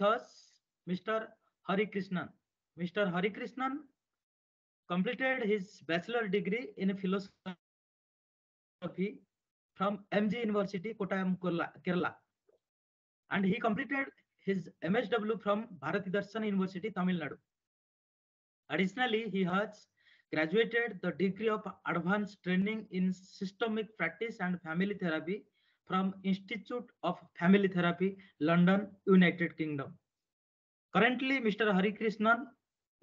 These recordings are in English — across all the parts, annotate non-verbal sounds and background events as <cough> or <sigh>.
with us Mr. Hari Krishnan. Mr. Hari Krishnan completed his bachelor degree in philosophy from MG University, Kottayam, Kerala. And he completed his MSW from Bharathidasan University, Tamil Nadu. Additionally, he has graduated the degree of advanced training in systemic practice and family therapy from Institute of Family Therapy, London, United Kingdom. Currently, Mr. Hari Krishnan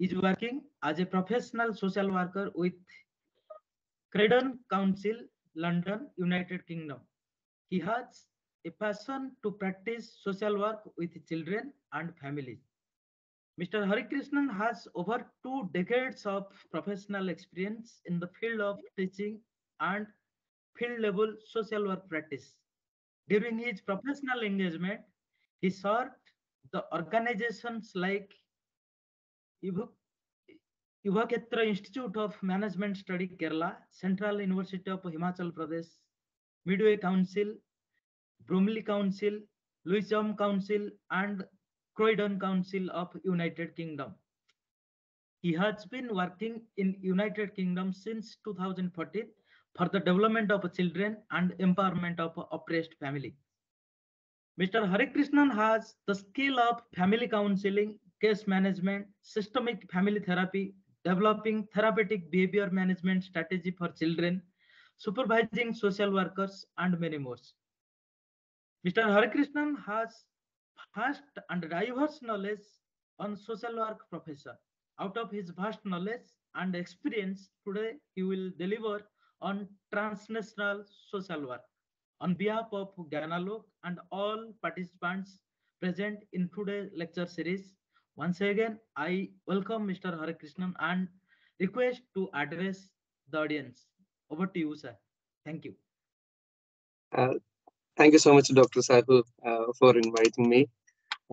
is working as a professional social worker with Croydon Council, London, United Kingdom. He has a passion to practice social work with children and families. Mr. Hari Krishnan has over two decades of professional experience in the field of teaching and field level social work practice. During his professional engagement, he served the organizations like Yuvakshetra Institute of Management Study Kerala, Central University of Himachal Pradesh, Medway Council, Bromley Council, Lewisham Council, and Croydon Council of United Kingdom. He has been working in United Kingdom since 2014 for the development of children and empowerment of oppressed family. Mr. Hari Krishnan has the skill of family counseling, case management, systemic family therapy, developing therapeutic behavior management strategy for children, supervising social workers, and many more. Mr. Hari Krishnan has vast and diverse knowledge on social work profession. Out of his vast knowledge and experience, today he will deliver on transnational social work. On behalf of Gyanalok and all participants present in today's lecture series, once again, I welcome Mr. Hari Krishnan and request to address the audience. Over to you, sir. Thank you. Uh, thank you so much, Dr. Sahu, uh, for inviting me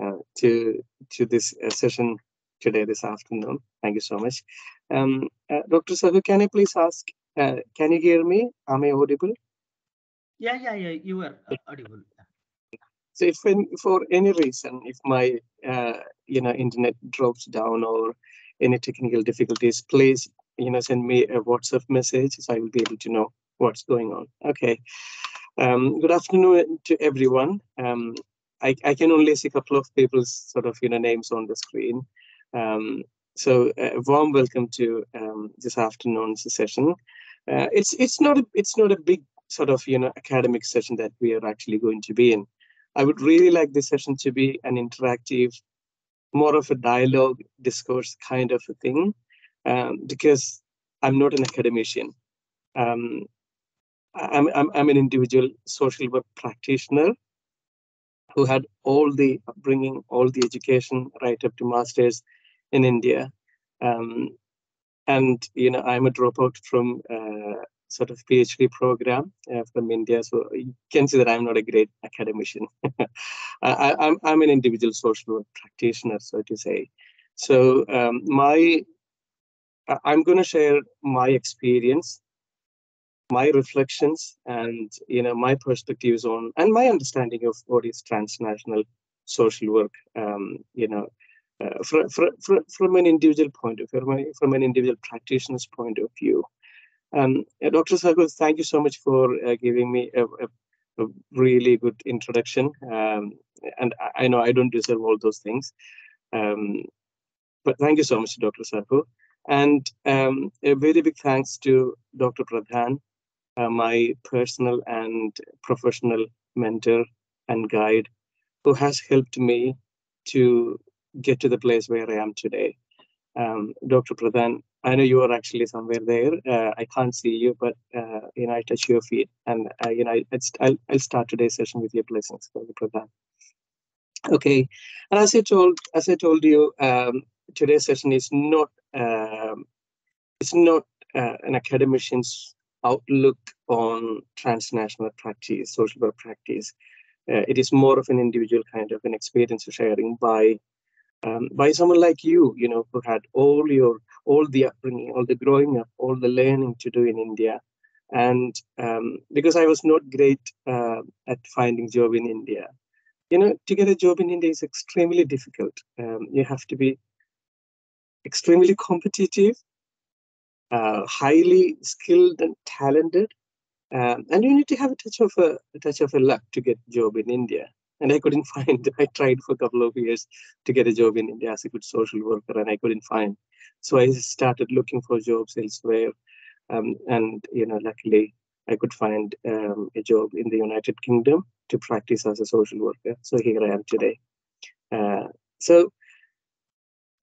uh, to to this uh, session today this afternoon. Thank you so much. Um, uh, Dr. Sahu, can I please ask, uh, can you hear me? Am I audible? Yeah, yeah, yeah, you are uh, audible. So if in, for any reason, if my uh, you know internet drops down or any technical difficulties, please you know send me a WhatsApp message so I will be able to know what's going on. Okay. Um, good afternoon to everyone. Um, I, I can only see a couple of people's sort of you know names on the screen. Um, so a warm welcome to um, this afternoon's session. Uh, it's it's not a, it's not a big sort of you know academic session that we are actually going to be in. I would really like this session to be an interactive, more of a dialogue, discourse kind of a thing, um, because I'm not an academician. Um, I'm, I'm, I'm an individual social work practitioner who had all the upbringing, all the education right up to masters in India. Um, and, you know, I'm a dropout from uh, sort of PhD program uh, from India. So you can see that I'm not a great academician. <laughs> I, am I'm, I'm an individual social work practitioner, so to say. So um, my I'm going to share my experience, my reflections, and you know my perspectives on and my understanding of what is transnational social work. Um, you know, uh, from, from, from an individual point of view, from, a, from an individual practitioner's point of view. Um, Dr. Sahu, thank you so much for uh, giving me a, a, a, really good introduction. Um, and I, I, know I don't deserve all those things. Um, but thank you so much, Dr. Sahu. And um, a very big thanks to Dr. Pradhan, uh, my personal and professional mentor and guide, who has helped me to get to the place where I am today. Um, Dr. Pradhan, I know you are actually somewhere there. Uh, I can't see you, but uh, you know I touch your feet, and uh, you know I, I'll I'll start today's session with your blessings, Dr. Pradhan. Okay, and as I told as I told you, um, today's session is not um, it's not uh, an academician's outlook on transnational practice, social work practice. Uh, it is more of an individual kind of an experience sharing by um, by someone like you, you know, who had all your, all the upbringing, all the growing up, all the learning to do in India. And um, because I was not great uh, at finding job in India, you know, to get a job in India is extremely difficult. Um, you have to be extremely competitive, uh, highly skilled and talented, um, and you need to have a touch of a, a touch of a luck to get a job in India. And I couldn't <laughs> find. I tried for a couple of years to get a job in India as a good social worker, and I couldn't find. So I started looking for jobs elsewhere, um, and you know, luckily I could find um, a job in the United Kingdom to practice as a social worker. So here I am today. Uh, so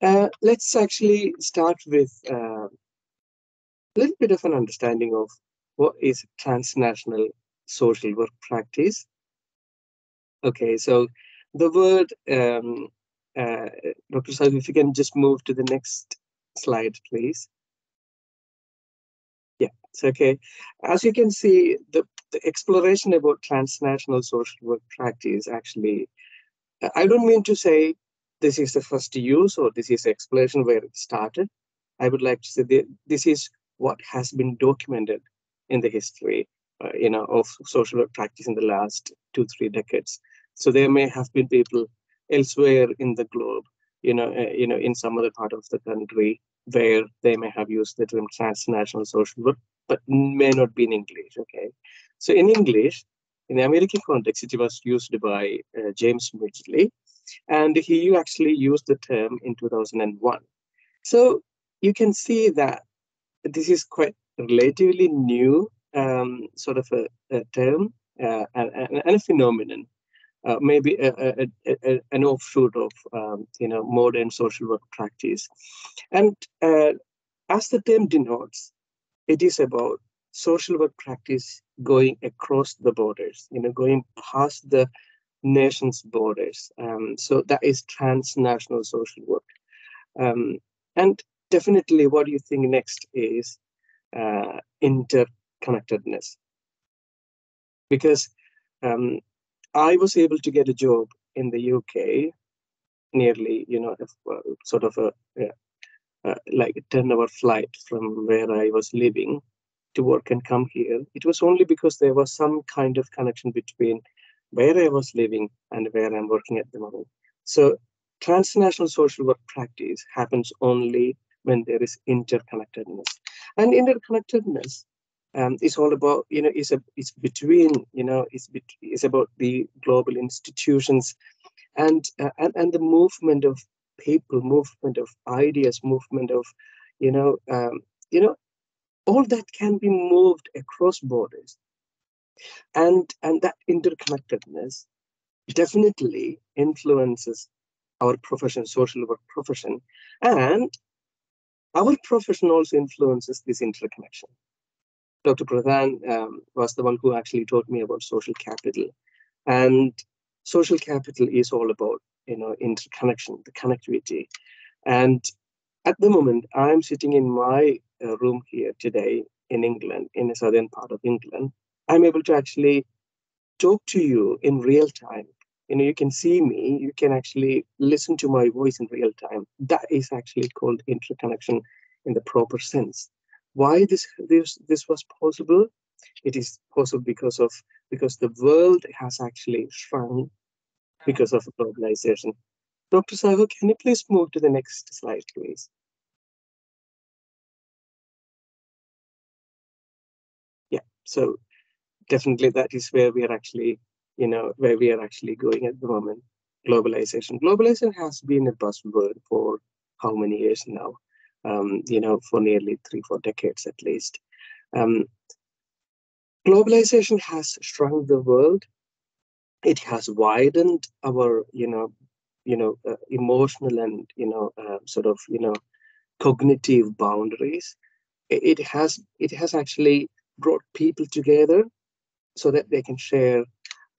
uh, let's actually start with uh, a little bit of an understanding of what is transnational social work practice. Okay, so the word, um, uh, Dr. Saib, if you can just move to the next slide, please. Yeah, it's okay. As you can see, the, the exploration about transnational social work practice actually, I don't mean to say this is the first use or this is the exploration where it started. I would like to say that this is what has been documented in the history, uh, you know, of social work practice in the last two, three decades. So there may have been people elsewhere in the globe, you know, uh, you know, in some other part of the country where they may have used the term transnational social work, but may not be in English. Okay, so in English, in the American context, it was used by uh, James Midgley, and he actually used the term in 2001. So you can see that this is quite relatively new um, sort of a, a term uh, and, and, a phenomenon. Uh, maybe a, a, a, an offshoot of um, you know modern social work practice, and uh, as the term denotes, it is about social work practice going across the borders, you know, going past the nation's borders. Um, so that is transnational social work, um, and definitely, what do you think next is uh, interconnectedness? Because um, I was able to get a job in the UK, nearly, you know, uh, sort of a, uh, like a 10 hour flight from where I was living to work and come here. It was only because there was some kind of connection between where I was living and where I'm working at the moment. So transnational social work practice happens only when there is interconnectedness. And interconnectedness um, is all about, you know, is a it's between, you know, it's bet, it's about the global institutions and, uh, and and the movement of people, movement of ideas, movement of, you know, um, you know, all that can be moved across borders. And and that interconnectedness definitely influences our profession, social work profession, and our profession also influences this interconnection. Dr. Pradhan um, was the one who actually taught me about social capital. And social capital is all about, you know, interconnection, the connectivity. And at the moment, I'm sitting in my uh, room here today in England, in the southern part of England. I'm able to actually talk to you in real time. You know, you can see me, you can actually listen to my voice in real time. That is actually called interconnection in the proper sense why this this this was possible? It is possible because of because the world has actually shrunk because of globalization. Dr sahu can you please move to the next slide please? Yeah so definitely that is where we are actually you know where we are actually going at the moment globalization. Globalization has been a buzzword for how many years now um, you know, for nearly three, four decades at least. Um, globalization has shrunk the world. It has widened our, you know, you know, uh, emotional and you know, uh, sort of, you know, cognitive boundaries. It, it has, it has actually brought people together so that they can share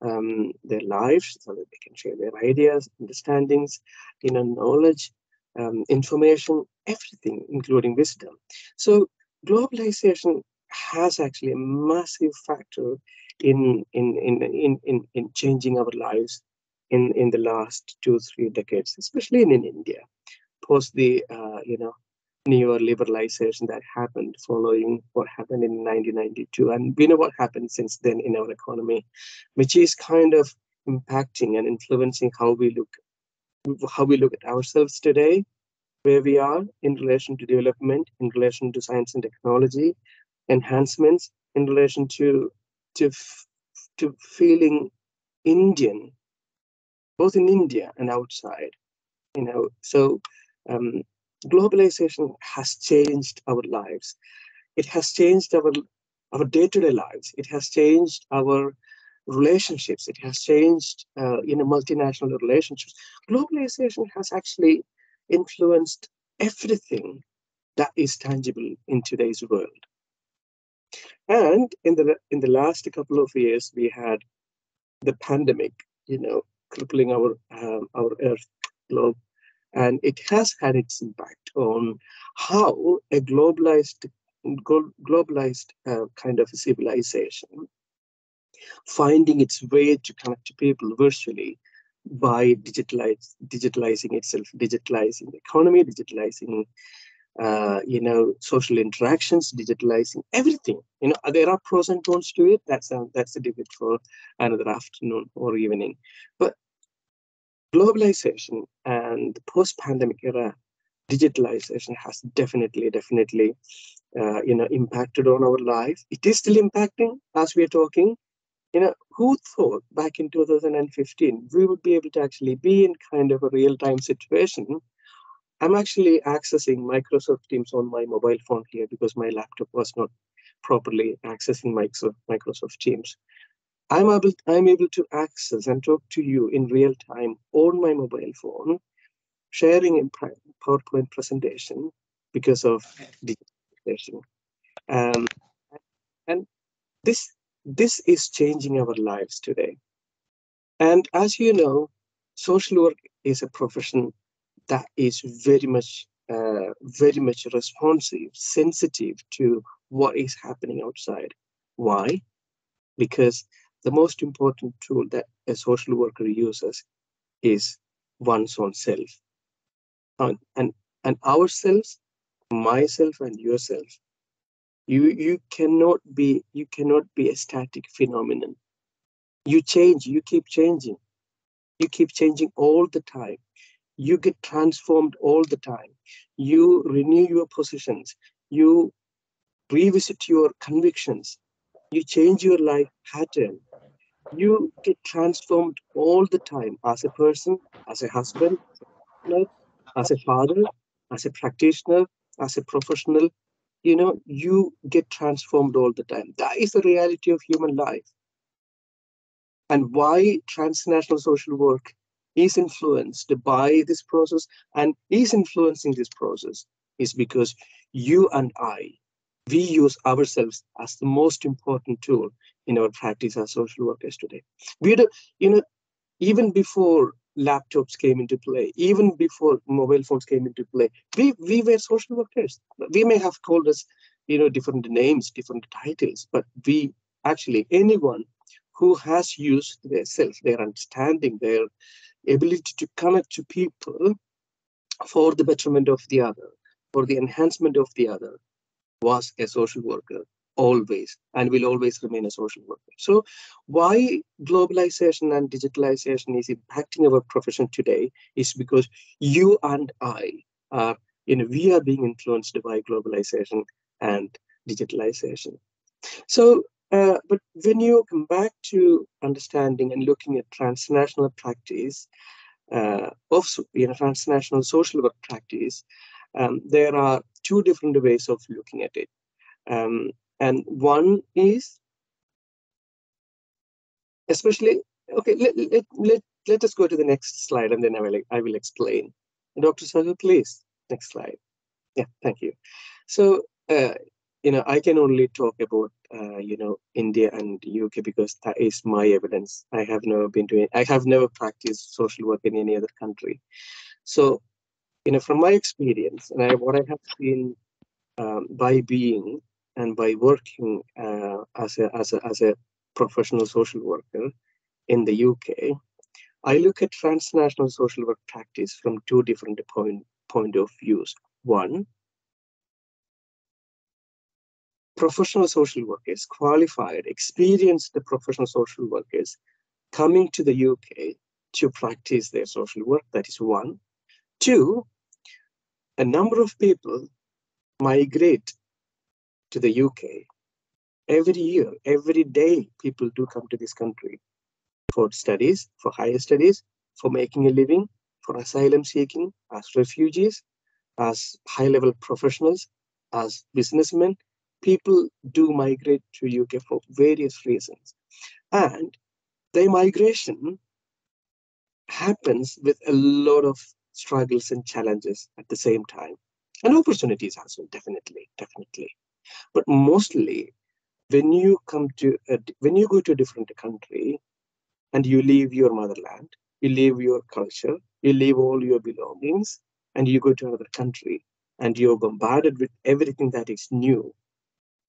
um, their lives, so that they can share their ideas, understandings, you know, knowledge, um, information, everything, including wisdom. So globalization has actually a massive factor in in in in in, in changing our lives in in the last two three decades, especially in, in India, post the uh, you know neo-liberalization that happened following what happened in 1992 and we know what happened since then in our economy which is kind of impacting and influencing how we look how we look at ourselves today, where we are in relation to development, in relation to science and technology, enhancements, in relation to to to feeling Indian, both in India and outside. You know, so um, globalization has changed our lives. It has changed our our day-to-day lives. It has changed our relationships. It has changed, uh, you know, multinational relationships. Globalization has actually influenced everything that is tangible in today's world. And in the in the last couple of years, we had the pandemic, you know, crippling our um, our Earth globe, and it has had its impact on how a globalized globalized uh, kind of civilization finding its way to connect to people virtually by digitalize, digitalizing itself, digitalizing the economy, digitalizing uh, you know social interactions, digitalizing everything. You know there are pros and cons to it. That's a, that's a debate for another afternoon or evening. But globalization and the post-pandemic era digitalization has definitely, definitely, uh, you know, impacted on our life. It is still impacting as we are talking. You know, who thought back in 2015 we would be able to actually be in kind of a real-time situation? I'm actually accessing Microsoft Teams on my mobile phone here because my laptop was not properly accessing Microsoft Teams. I'm able, I'm able to access and talk to you in real time on my mobile phone sharing in PowerPoint presentation because of digitalization. Um, and this, this is changing our lives today. And as you know, social work is a profession that is very much, uh, very much responsive, sensitive to what is happening outside. Why? Because the most important tool that a social worker uses is one's own self and and, and ourselves myself and yourself you you cannot be you cannot be a static phenomenon. You change you keep changing. You keep changing all the time. You get transformed all the time. You renew your positions. You revisit your convictions. You change your life pattern. You get transformed all the time as a person as a husband as a father, as a practitioner, as a professional, you know, you get transformed all the time. That is the reality of human life. And why transnational social work is influenced by this process and is influencing this process is because you and I, we use ourselves as the most important tool in our practice as social workers today. We do, you know, even before laptops came into play, even before mobile phones came into play, we, we were social workers. We may have called us, you know, different names, different titles, but we actually, anyone who has used their self, their understanding, their ability to connect to people for the betterment of the other, for the enhancement of the other, was a social worker always and will always remain a social worker. So why globalization and digitalization is impacting our profession today is because you and I are, you know, we are being influenced by globalization and digitalization. So, uh, but when you come back to understanding and looking at transnational practice, uh, of you know, transnational social work practice, um, there are two different ways of looking at it. Um, and one is especially okay let, let, let, let us go to the next slide and then i will i will explain. Dr Sagar, please next slide. Yeah thank you. So uh, you know i can only talk about uh, you know india and uk because that is my evidence. I have never been doing i have never practiced social work in any other country. So you know from my experience and I, what i have seen um, by being and by working uh, as, a, as, a, as a professional social worker in the UK, I look at transnational social work practice from two different point, point of views. One, professional social workers, qualified, experienced professional social workers coming to the UK to practice their social work. That is one. Two, a number of people migrate to the UK every year, every day. People do come to this country for studies, for higher studies, for making a living, for asylum seeking, as refugees, as high level professionals, as businessmen. People do migrate to UK for various reasons. And the migration happens with a lot of struggles and challenges at the same time and opportunities as well definitely definitely but mostly when you come to a, when you go to a different country and you leave your motherland you leave your culture you leave all your belongings and you go to another country and you're bombarded with everything that is new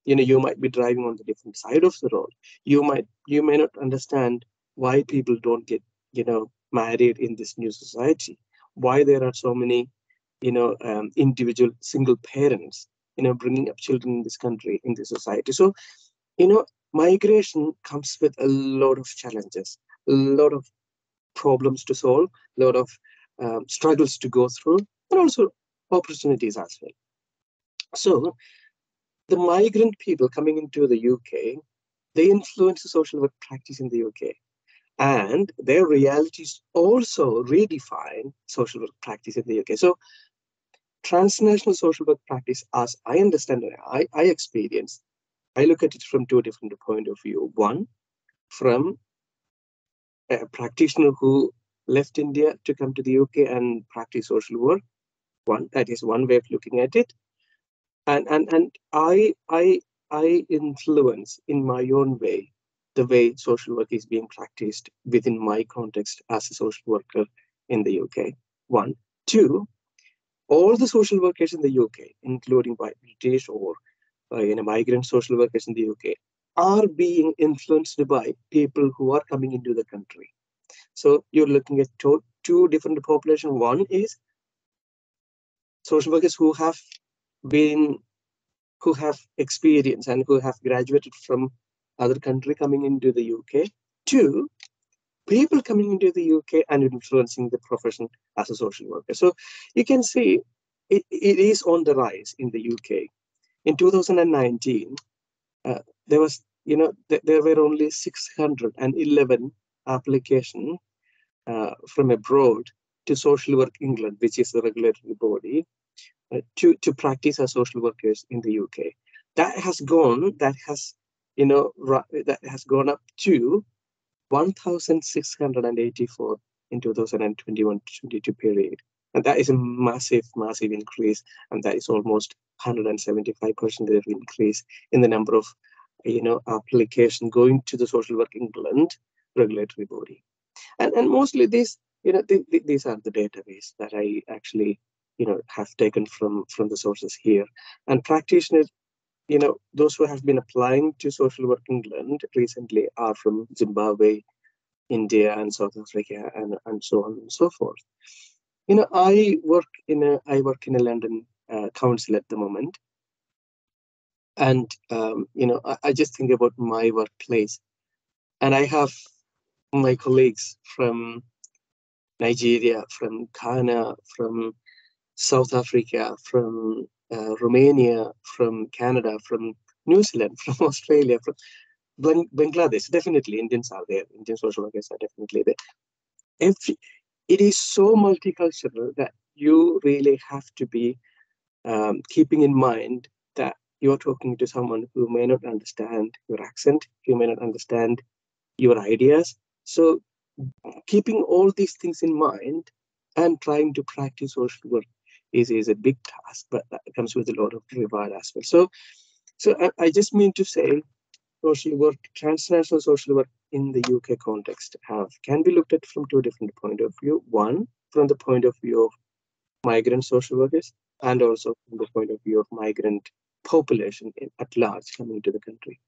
you know you might be driving on the different side of the road. You might you may not understand why people don't get you know married in this new society why there are so many you know um, individual single parents you know bringing up children in this country in this society. So you know migration comes with a lot of challenges a lot of problems to solve a lot of um, struggles to go through and also opportunities as well. So the migrant people coming into the uk they influence the social work practice in the uk and their realities also redefine social work practice in the UK. So transnational social work practice, as I understand it, I, I experience, I look at it from two different point of view. One, from a practitioner who left India to come to the UK and practice social work. One, that is one way of looking at it. And and and I I I influence in my own way the way social work is being practiced within my context as a social worker in the UK. One. Two, all the social workers in the UK, including white British or uh, you know, migrant social workers in the UK, are being influenced by people who are coming into the country. So you're looking at two, two different population. One is social workers who have been, who have experience and who have graduated from other country coming into the UK. Two, people coming into the UK and influencing the profession as a social worker. So you can see it, it is on the rise in the UK. In 2019, uh, there was, you know, th there were only 611 applications uh, from abroad to Social Work England, which is the regulatory body, uh, to, to practice as social workers in the UK. That has gone, that has you know, that has gone up to 1,684 in 2021-22 period. And that is a massive, massive increase. And that is almost 175% increase in the number of, you know, application going to the Social Work England regulatory body. And, and mostly these, you know, th th these are the database that I actually, you know, have taken from, from the sources here. And practitioners you know, those who have been applying to Social Work England recently are from Zimbabwe, India, and South Africa, and, and so on and so forth. You know, I work in a I work in a London uh, council at the moment, and um, you know, I, I just think about my workplace, and I have my colleagues from Nigeria, from Ghana, from South Africa, from Romania, from Canada, from New Zealand, <laughs> from Australia, from Bangladesh. Definitely, Indians are there. Indian social workers are definitely there. Every, it is so multicultural that you really have to be um, keeping in mind that you're talking to someone who may not understand your accent, who may not understand your ideas. So, keeping all these things in mind and trying to practice social work is, is a big task, but that comes with a lot of reward as well. So, so I, I just mean to say social work, transnational social work in the UK context have can be looked at from two different point of view. One, from the point of view of migrant social workers, and also from the point of view of migrant population in, at large coming to the country.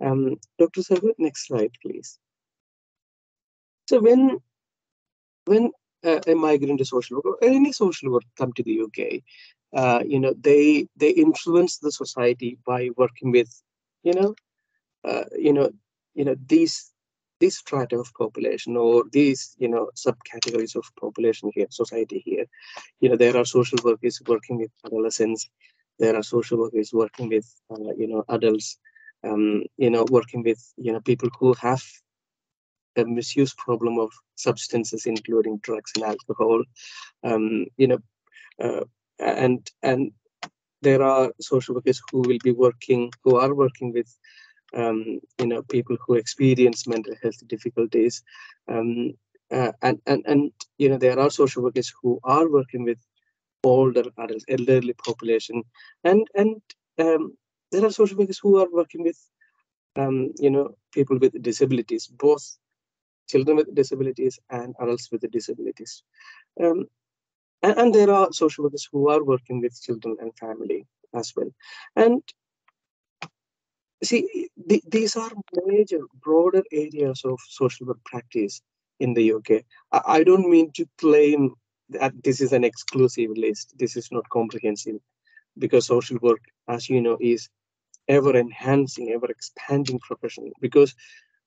Um, Dr. Sarwar, next slide, please. So when when uh, a migrant social worker or any social worker come to the UK, uh, you know, they they influence the society by working with, you know, uh, you know, you know these this strata of population or these you know subcategories of population here society here. You know there are social workers working with adolescents there are social workers working with uh, you know adults um, you know working with you know people who have a misuse problem of substances including drugs and alcohol. Um, you know uh, and and there are social workers who will be working who are working with um, you know people who experience mental health difficulties. Um, uh, and and and you know there are social workers who are working with older adults elderly population. And and um, there are social workers who are working with um, you know people with disabilities both children with disabilities and adults with disabilities. Um, and, and there are social workers who are working with children and family as well. And see th- these are major broader areas of social work practice in the uk I, I don't mean to claim that this is an exclusive list. This is not comprehensive because social work as you know is ever enhancing ever expanding profession because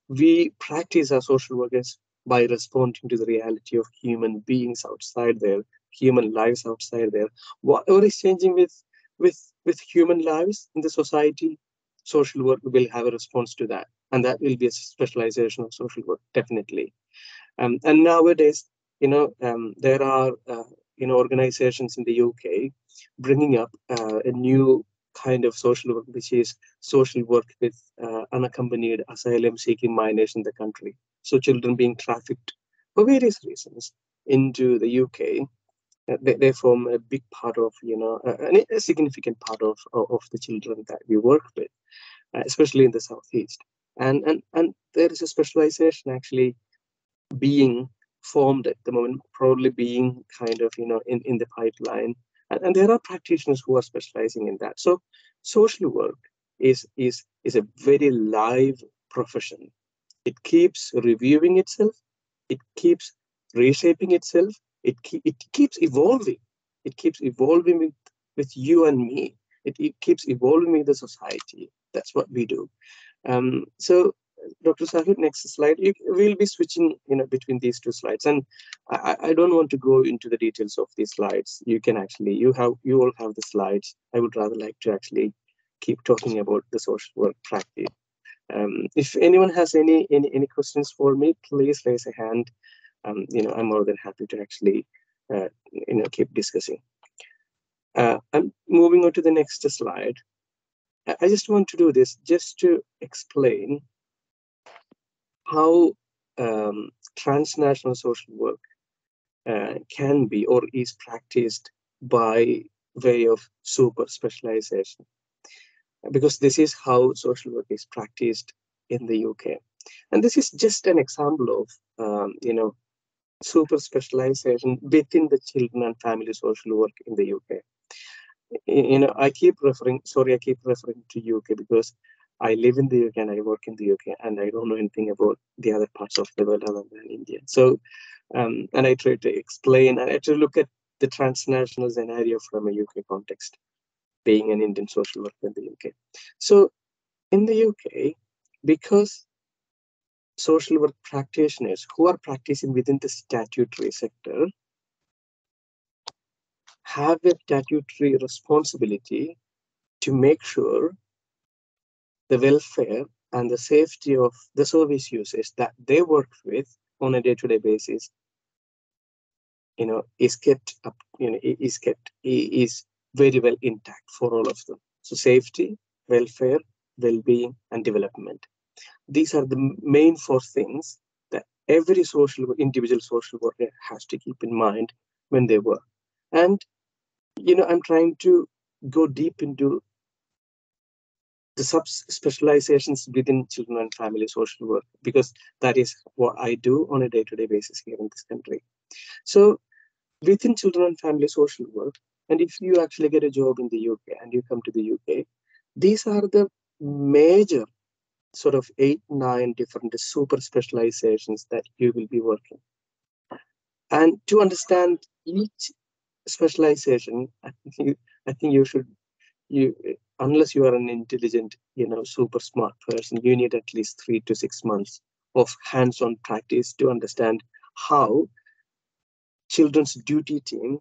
we practice our social workers by responding to the reality of human beings outside there human lives outside there. Whatever is changing with with with human lives in the society social work will have a response to that. And that will be a specialization of social work definitely. Um, and nowadays you know um, there are uh, you know organizations in the uk bringing up uh, a new kind of social work which is social work with uh, unaccompanied asylum seeking minors in the country. So children being trafficked for various reasons into the uk uh, they, they form a big part of you know a, a significant part of, of, of the children that we work with uh, especially in the southeast. And and and there is a specialization actually being formed at the moment probably being kind of you know in in the pipeline and, and there are practitioners who are specializing in that. So social work is is is a very live profession. It keeps reviewing itself. It keeps reshaping itself. It, it keeps evolving. It keeps evolving with, with you and me. It, it keeps evolving with the society. That's what we do. Um, so dr sahib next slide. We'll be switching you know between these two slides. And I, I don't want to go into the details of these slides. You can actually you have you all have the slides. I would rather like to actually keep talking about the social work practice. Um, if anyone has any, any any questions for me please raise a hand. Um, you know, I'm more than happy to actually, uh, you know, keep discussing. Uh, I'm moving on to the next slide. I just want to do this just to explain how um, transnational social work uh, can be or is practiced by way of super specialization. Because this is how social work is practiced in the UK. And this is just an example of, um, you know, super specialization within the children and family social work in the UK. You know, I keep referring, sorry, I keep referring to UK because I live in the UK and I work in the UK and I don't know anything about the other parts of the world other than India. So, um, and I try to explain and I try to look at the transnational scenario from a UK context, being an Indian social worker in the UK. So, in the UK, because social work practitioners who are practicing within the statutory sector have a statutory responsibility to make sure the welfare and the safety of the service users that they work with on a day-to-day basis you know is kept up you know is kept is very well intact for all of them. So safety welfare well-being and development. These are the main four things that every social individual social worker has to keep in mind when they work. And you know i'm trying to go deep into the sub specializations within children and family social work because that is what i do on a day-to-day basis here in this country so within children and family social work and if you actually get a job in the uk and you come to the uk these are the major sort of eight, nine different super specializations that you will be working. And to understand each specialization, I think you, I think you should, you unless you are an intelligent, you know, super smart person, you need at least three to six months of hands-on practice to understand how children's duty team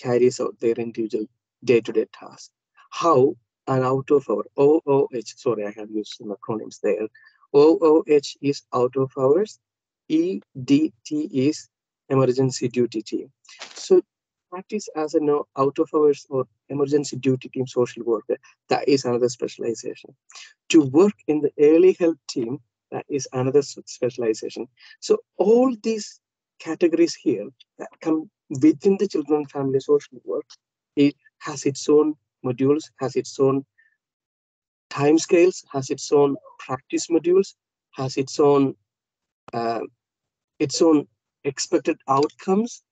carries out their individual day-to-day tasks. How an out of hour OOH, sorry, I have used some acronyms there. OOH is out of hours, EDT is emergency duty team. So practice as a no out of hours or emergency duty team social worker, that is another specialization. To work in the early help team, that is another specialization. So all these categories here that come within the children and family social work, it has its own modules, has its own timescales, has its own practice modules, has its own uh, its own expected outcomes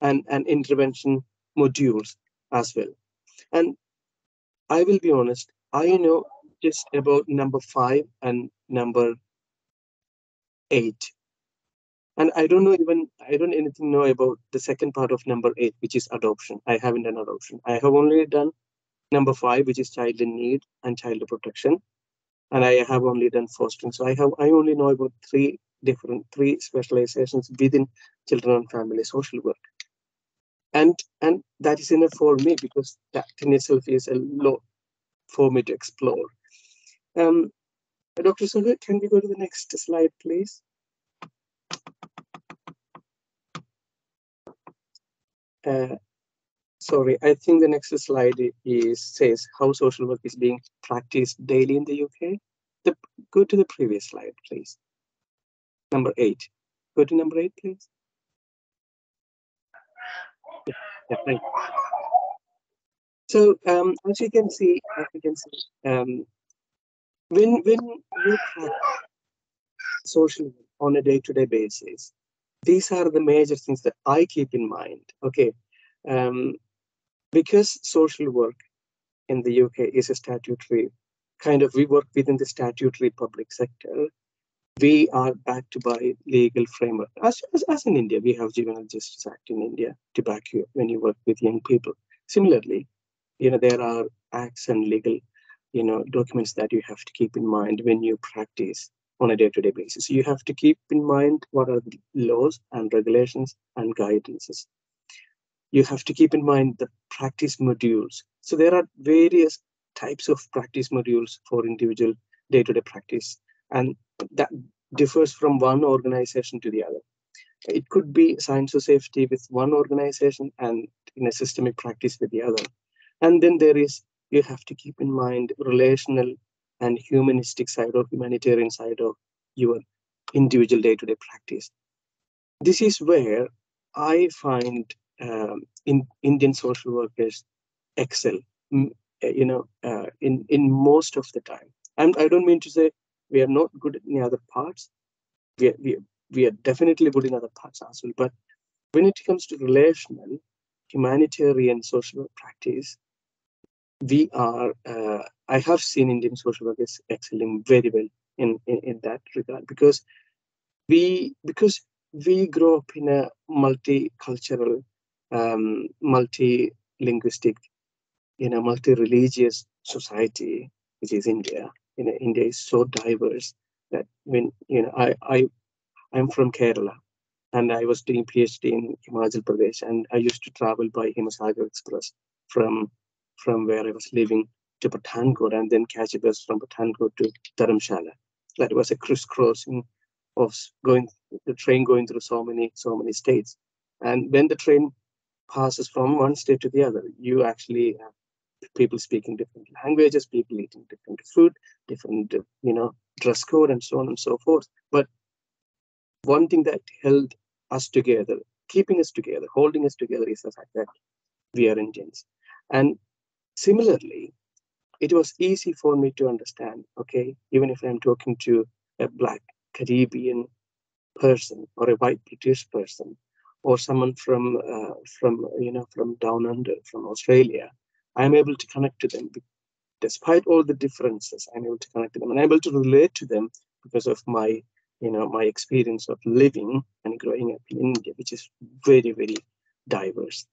and, and intervention modules as well. And I will be honest, I know just about number five and number eight. And I don't know even, I don't anything know about the second part of number eight, which is adoption. I haven't done adoption. I have only done number five, which is child in need and child protection. And I have only done fostering. So I have, I only know about three different, three specializations within children and family social work. And, and that is enough for me because that in itself is a lot for me to explore. Um, Dr. Sugar, can we go to the next slide, please? Uh, sorry, I think the next slide is says how social work is being practiced daily in the UK. The, go to the previous slide, please. Number eight. Go to number eight, please. So um, as you can see, as you can see, um, when when we practice social on a day-to-day -day basis, these are the major things that I keep in mind. Okay, um, because social work in the UK is a statutory kind of, we work within the statutory public sector. We are backed by legal framework. As, as, as in India, we have Juvenile Justice Act in India to back you when you work with young people. Similarly, you know, there are acts and legal, you know, documents that you have to keep in mind when you practice on a day-to-day basis. You have to keep in mind what are the laws and regulations and guidances. You have to keep in mind the practice modules. So there are various types of practice modules for individual day-to-day -day practice. And that differs from one organization to the other. It could be Signs of Safety with one organization and in a systemic practice with the other. And then there is, you have to keep in mind relational and humanistic side or humanitarian side of your individual day-to-day practice. This is where I find um, in Indian social workers excel, you know, uh, in, in most of the time. And I don't mean to say we are not good in other parts. We are, we, we are definitely good in other parts as well. But when it comes to relational, humanitarian social practice, we are, uh, I have seen Indian social workers excelling very well in, in, in that regard because we, because we grow up in a multicultural, um, multi-linguistic, in a multi-religious society, which is India. You know, India is so diverse that when, you know, I, I, I'm from Kerala and I was doing PhD in Himachal Pradesh and I used to travel by Himasagar Express from from where I was living to Pathankot and then catch a bus from Pathankot to Dharamshala. That was a crisscrossing of going the train going through so many so many states. And when the train passes from one state to the other, you actually people speaking different languages, people eating different food, different you know dress code, and so on and so forth. But one thing that held us together, keeping us together, holding us together, is the fact that we are Indians. And Similarly, it was easy for me to understand, okay, even if I'm talking to a black Caribbean person or a white British person or someone from uh, from you know from down under from Australia, I'm able to connect to them despite all the differences. I'm able to connect to them and I'm able to relate to them because of my you know my experience of living and growing up in India, which is very very diverse.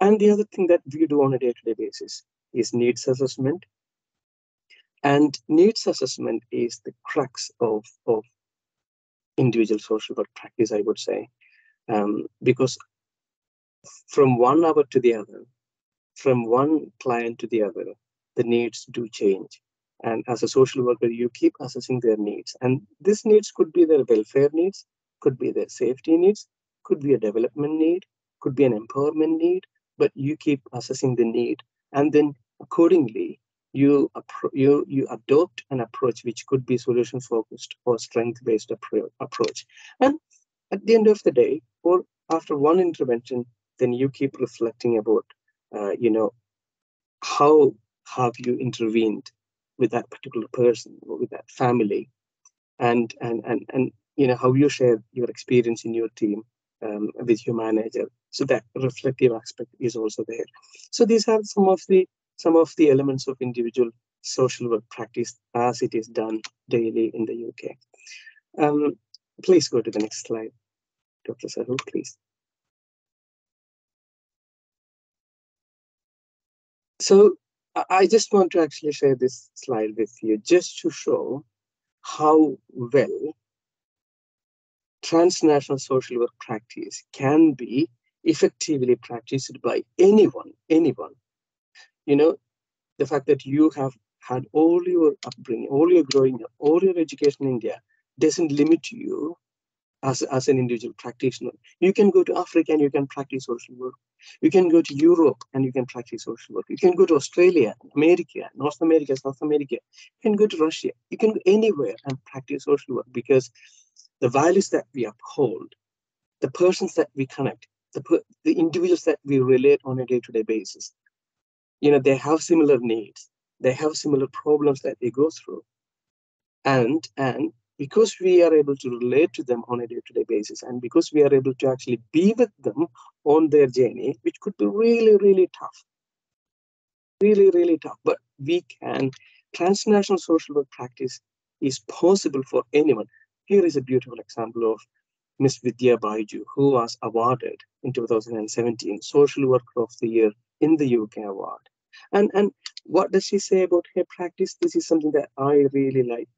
And the other thing that we do on a day-to-day basis is needs assessment. And needs assessment is the crux of, of individual social work practice, I would say, um, because from one hour to the other, from one client to the other, the needs do change. And as a social worker, you keep assessing their needs. And these needs could be their welfare needs, could be their safety needs, could be a development need, could be an empowerment need, but you keep assessing the need. And then accordingly, you, you, you adopt an approach which could be solution focused or strength based appro approach. And at the end of the day, or after one intervention, then you keep reflecting about, uh, you know, how have you intervened with that particular person or with that family, and and and and you know how you share your experience in your team um, with your manager. So that reflective aspect is also there. So these are some of the some of the elements of individual social work practice as it is done daily in the UK. Um, please go to the next slide, Dr. Sahu, please. So I just want to actually share this slide with you just to show how well transnational social work practice can be effectively practiced by anyone, anyone. You know, the fact that you have had all your upbringing, all your growing up, all your education in India doesn't limit you as, as an individual practitioner. You can go to Africa and you can practice social work. You can go to Europe and you can practice social work. You can go to Australia, America, North America, South America. You can go to Russia. You can go anywhere and practice social work because the values that we uphold, the persons that we connect, the, the individuals that we relate on a day-to-day basis, you know, they have similar needs. They have similar problems that they go through. And, and because we are able to relate to them on a day-to-day basis and because we are able to actually be with them on their journey which could be really really tough really really tough but we can transnational social work practice is possible for anyone here is a beautiful example of Miss Vidya Baiju, who was awarded in 2017 Social Worker of the Year in the UK award. And, and what does she say about her practice? This is something that I really like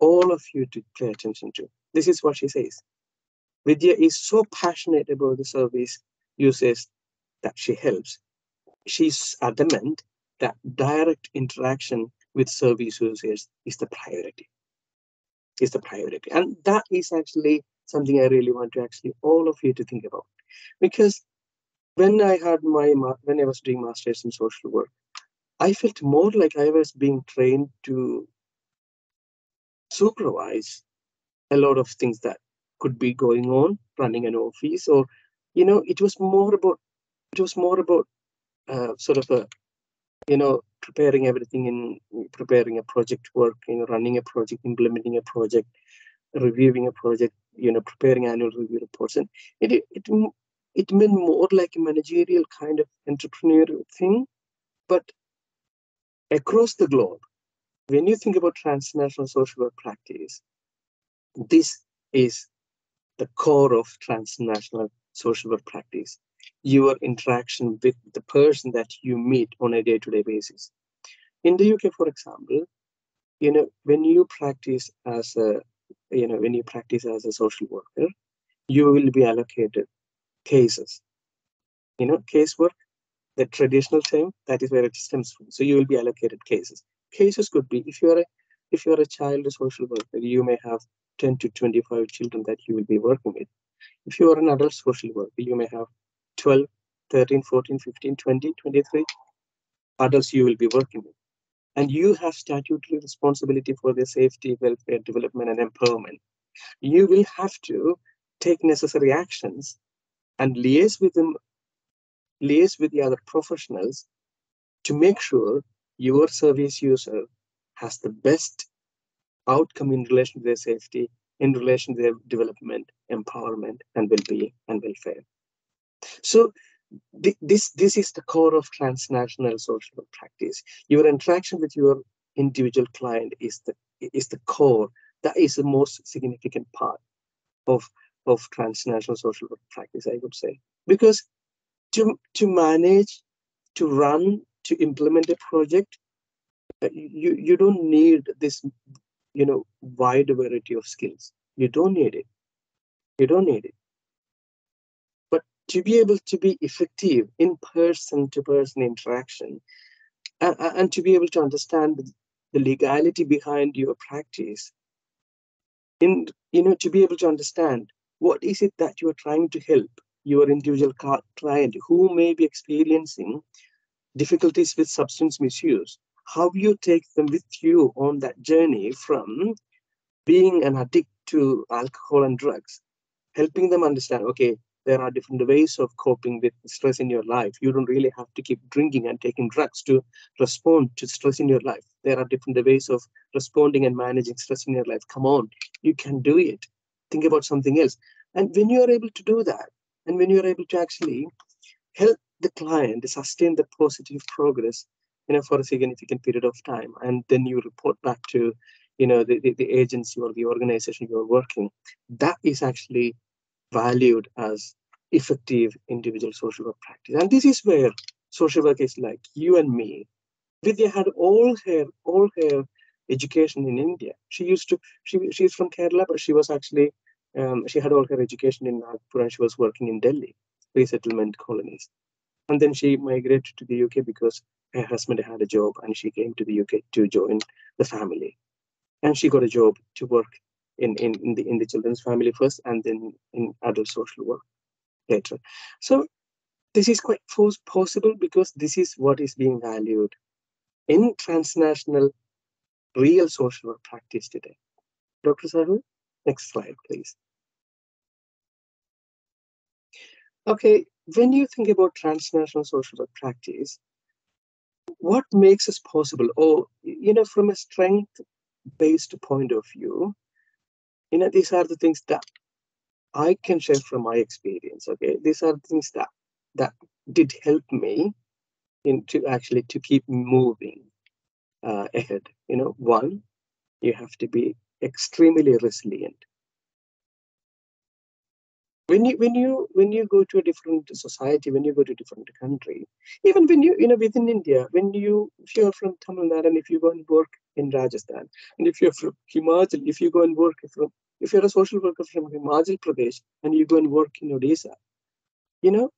all of you to pay attention to. This is what she says. Vidya is so passionate about the service users that she helps. She's adamant that direct interaction with service users is the priority is the priority. And that is actually something I really want to actually all of you to think about. Because when I had my, when I was doing master's in social work, I felt more like I was being trained to supervise a lot of things that could be going on, running an office, or, you know, it was more about, it was more about uh, sort of a, you know, preparing everything in preparing a project work, you know, running a project, implementing a project, reviewing a project, you know, preparing annual review reports. And it, it, it meant more like a managerial kind of entrepreneurial thing. But across the globe, when you think about transnational social work practice, this is the core of transnational social work practice your interaction with the person that you meet on a day-to-day basis. In the UK, for example, you know, when you practice as a, you know, when you practice as a social worker, you will be allocated cases. You know, casework, the traditional term, that is where it stems from. So you will be allocated cases. Cases could be if you're a if you're a child social worker, you may have 10 to 25 children that you will be working with. If you are an adult social worker, you may have 12, 13, 14, 15, 20, 23 adults you will be working with. And you have statutory responsibility for their safety, welfare, development, and empowerment. You will have to take necessary actions and liaise with them, liaise with the other professionals to make sure your service user has the best outcome in relation to their safety, in relation to their development, empowerment, and well-being and welfare. So th this, this is the core of transnational social practice. Your interaction with your individual client is the, is the core. That is the most significant part of, of transnational social practice, I would say. Because to, to manage, to run, to implement a project, you, you don't need this you know wide variety of skills You don't need it. You don't need it. But to be able to be effective in person to person interaction and, and to be able to understand the legality behind your practice, in you know, to be able to understand what is it that you are trying to help your individual client who may be experiencing difficulties with substance misuse. How you take them with you on that journey from being an addict to alcohol and drugs helping them understand okay there are different ways of coping with stress in your life. You don't really have to keep drinking and taking drugs to respond to stress in your life. There are different ways of responding and managing stress in your life. Come on you can do it. Think about something else. And when you are able to do that and when you're able to actually help the client sustain the positive progress you know for a significant period of time and then you report back to you know the, the, the agency or the organization you're working. That is actually valued as effective individual social work practice. And this is where social work is like you and me. Vidya had all her all her education in india. She used to she she's from kerala but she was actually um, she had all her education in Nagpur and she was working in Delhi, resettlement colonies. And then she migrated to the UK because her husband had a job and she came to the UK to join the family. And she got a job to work in, in, in, the, in the children's family first and then in adult social work later. So this is quite possible because this is what is being valued in transnational real social work practice today. Dr. Sahu? Next slide, please. Okay, when you think about transnational social practice, what makes us possible? Or, you know, from a strength-based point of view, you know, these are the things that I can share from my experience. Okay, these are things that that did help me in to actually to keep moving uh, ahead. You know, one, you have to be extremely resilient when you when you when you go to a different society when you go to a different country even when you you know within india when you if you're from tamil nadu and if you go and work in rajasthan and if you're from himachal if you go and work from if you're a social worker from himachal pradesh and you go and work in odisha you know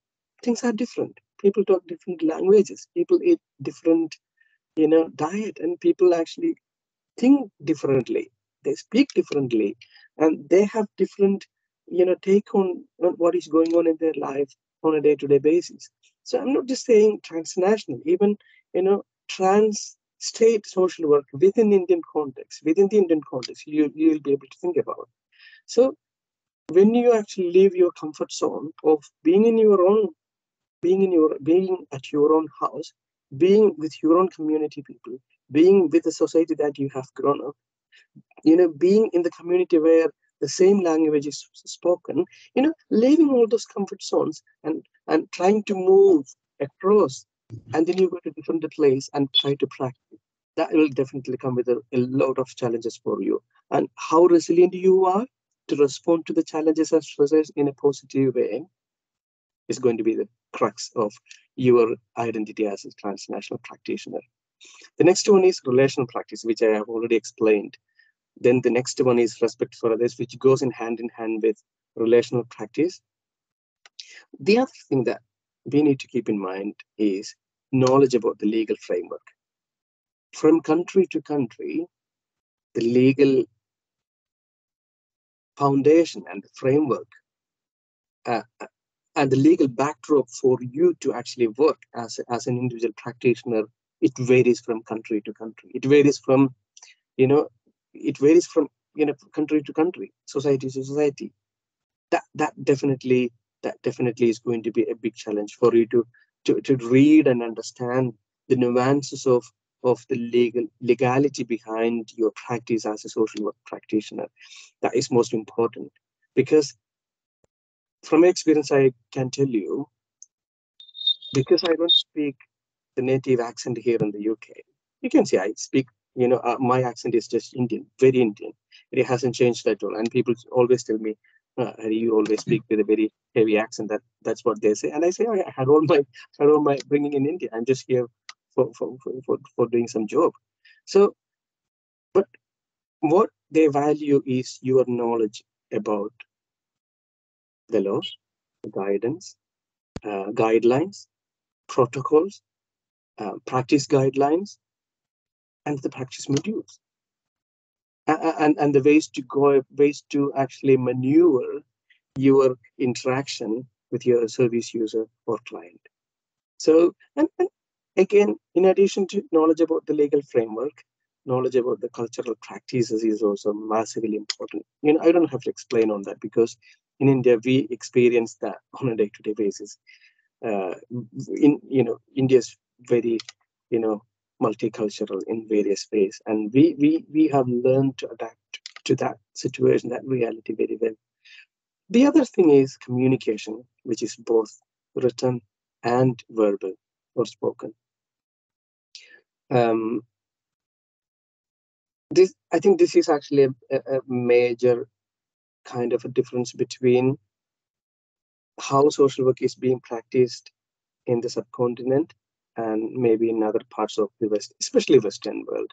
things are different. People talk different languages. People eat different you know diet and people actually think differently. They speak differently and they have different you know take on, what is going on in their life on a day-to-day basis. So i'm not just saying transnational even you know trans state social work within indian context within the indian context you you'll be able to think about. So when you actually leave your comfort zone of being in your own being in your being at your own house being with your own community people being with the society that you have grown up you know being in the community where the same language is spoken you know leaving all those comfort zones and and trying to move across and then you go to a different place and try to practice that will definitely come with a, a lot of challenges for you and how resilient you are to respond to the challenges and stresses in a positive way is going to be the crux of your identity as a transnational practitioner. The next one is relational practice, which I have already explained. Then the next one is respect for others, which goes in hand in hand with relational practice. The other thing that we need to keep in mind is knowledge about the legal framework. From country to country, the legal foundation and the framework uh, and the legal backdrop for you to actually work as, as an individual practitioner, it varies from country to country. It varies from, you know, it varies from you know country to country, society to society. That that definitely that definitely is going to be a big challenge for you to to, to read and understand the nuances of of the legal legality behind your practice as a social work practitioner. That is most important because from experience, I can tell you because I don't speak the native accent here in the UK. You can see I speak you know, uh, my accent is just Indian, very Indian. It hasn't changed at all. And people always tell me, uh, you always speak with a very heavy accent. That that's what they say. And I say, oh, I had all my had all my bringing in India. I'm just here for for for for, for doing some job. So, but what they value is your knowledge about the law, guidance, uh, guidelines, protocols, uh, practice guidelines, and the practice modules. And, and, the ways to go, ways to actually maneuver your interaction with your service user or client. So, and, and again, in addition to knowledge about the legal framework, knowledge about the cultural practices is also massively important. You know, I don't have to explain on that because in India we experience that on a day-to-day basis. Uh, in you know, India's very you know multicultural in various ways, and we we we have learned to adapt to that situation, that reality very well. The other thing is communication, which is both written and verbal or spoken. Um, this I think this is actually a, a major kind of a difference between how social work is being practiced in the subcontinent and maybe in other parts of the West, especially Western world.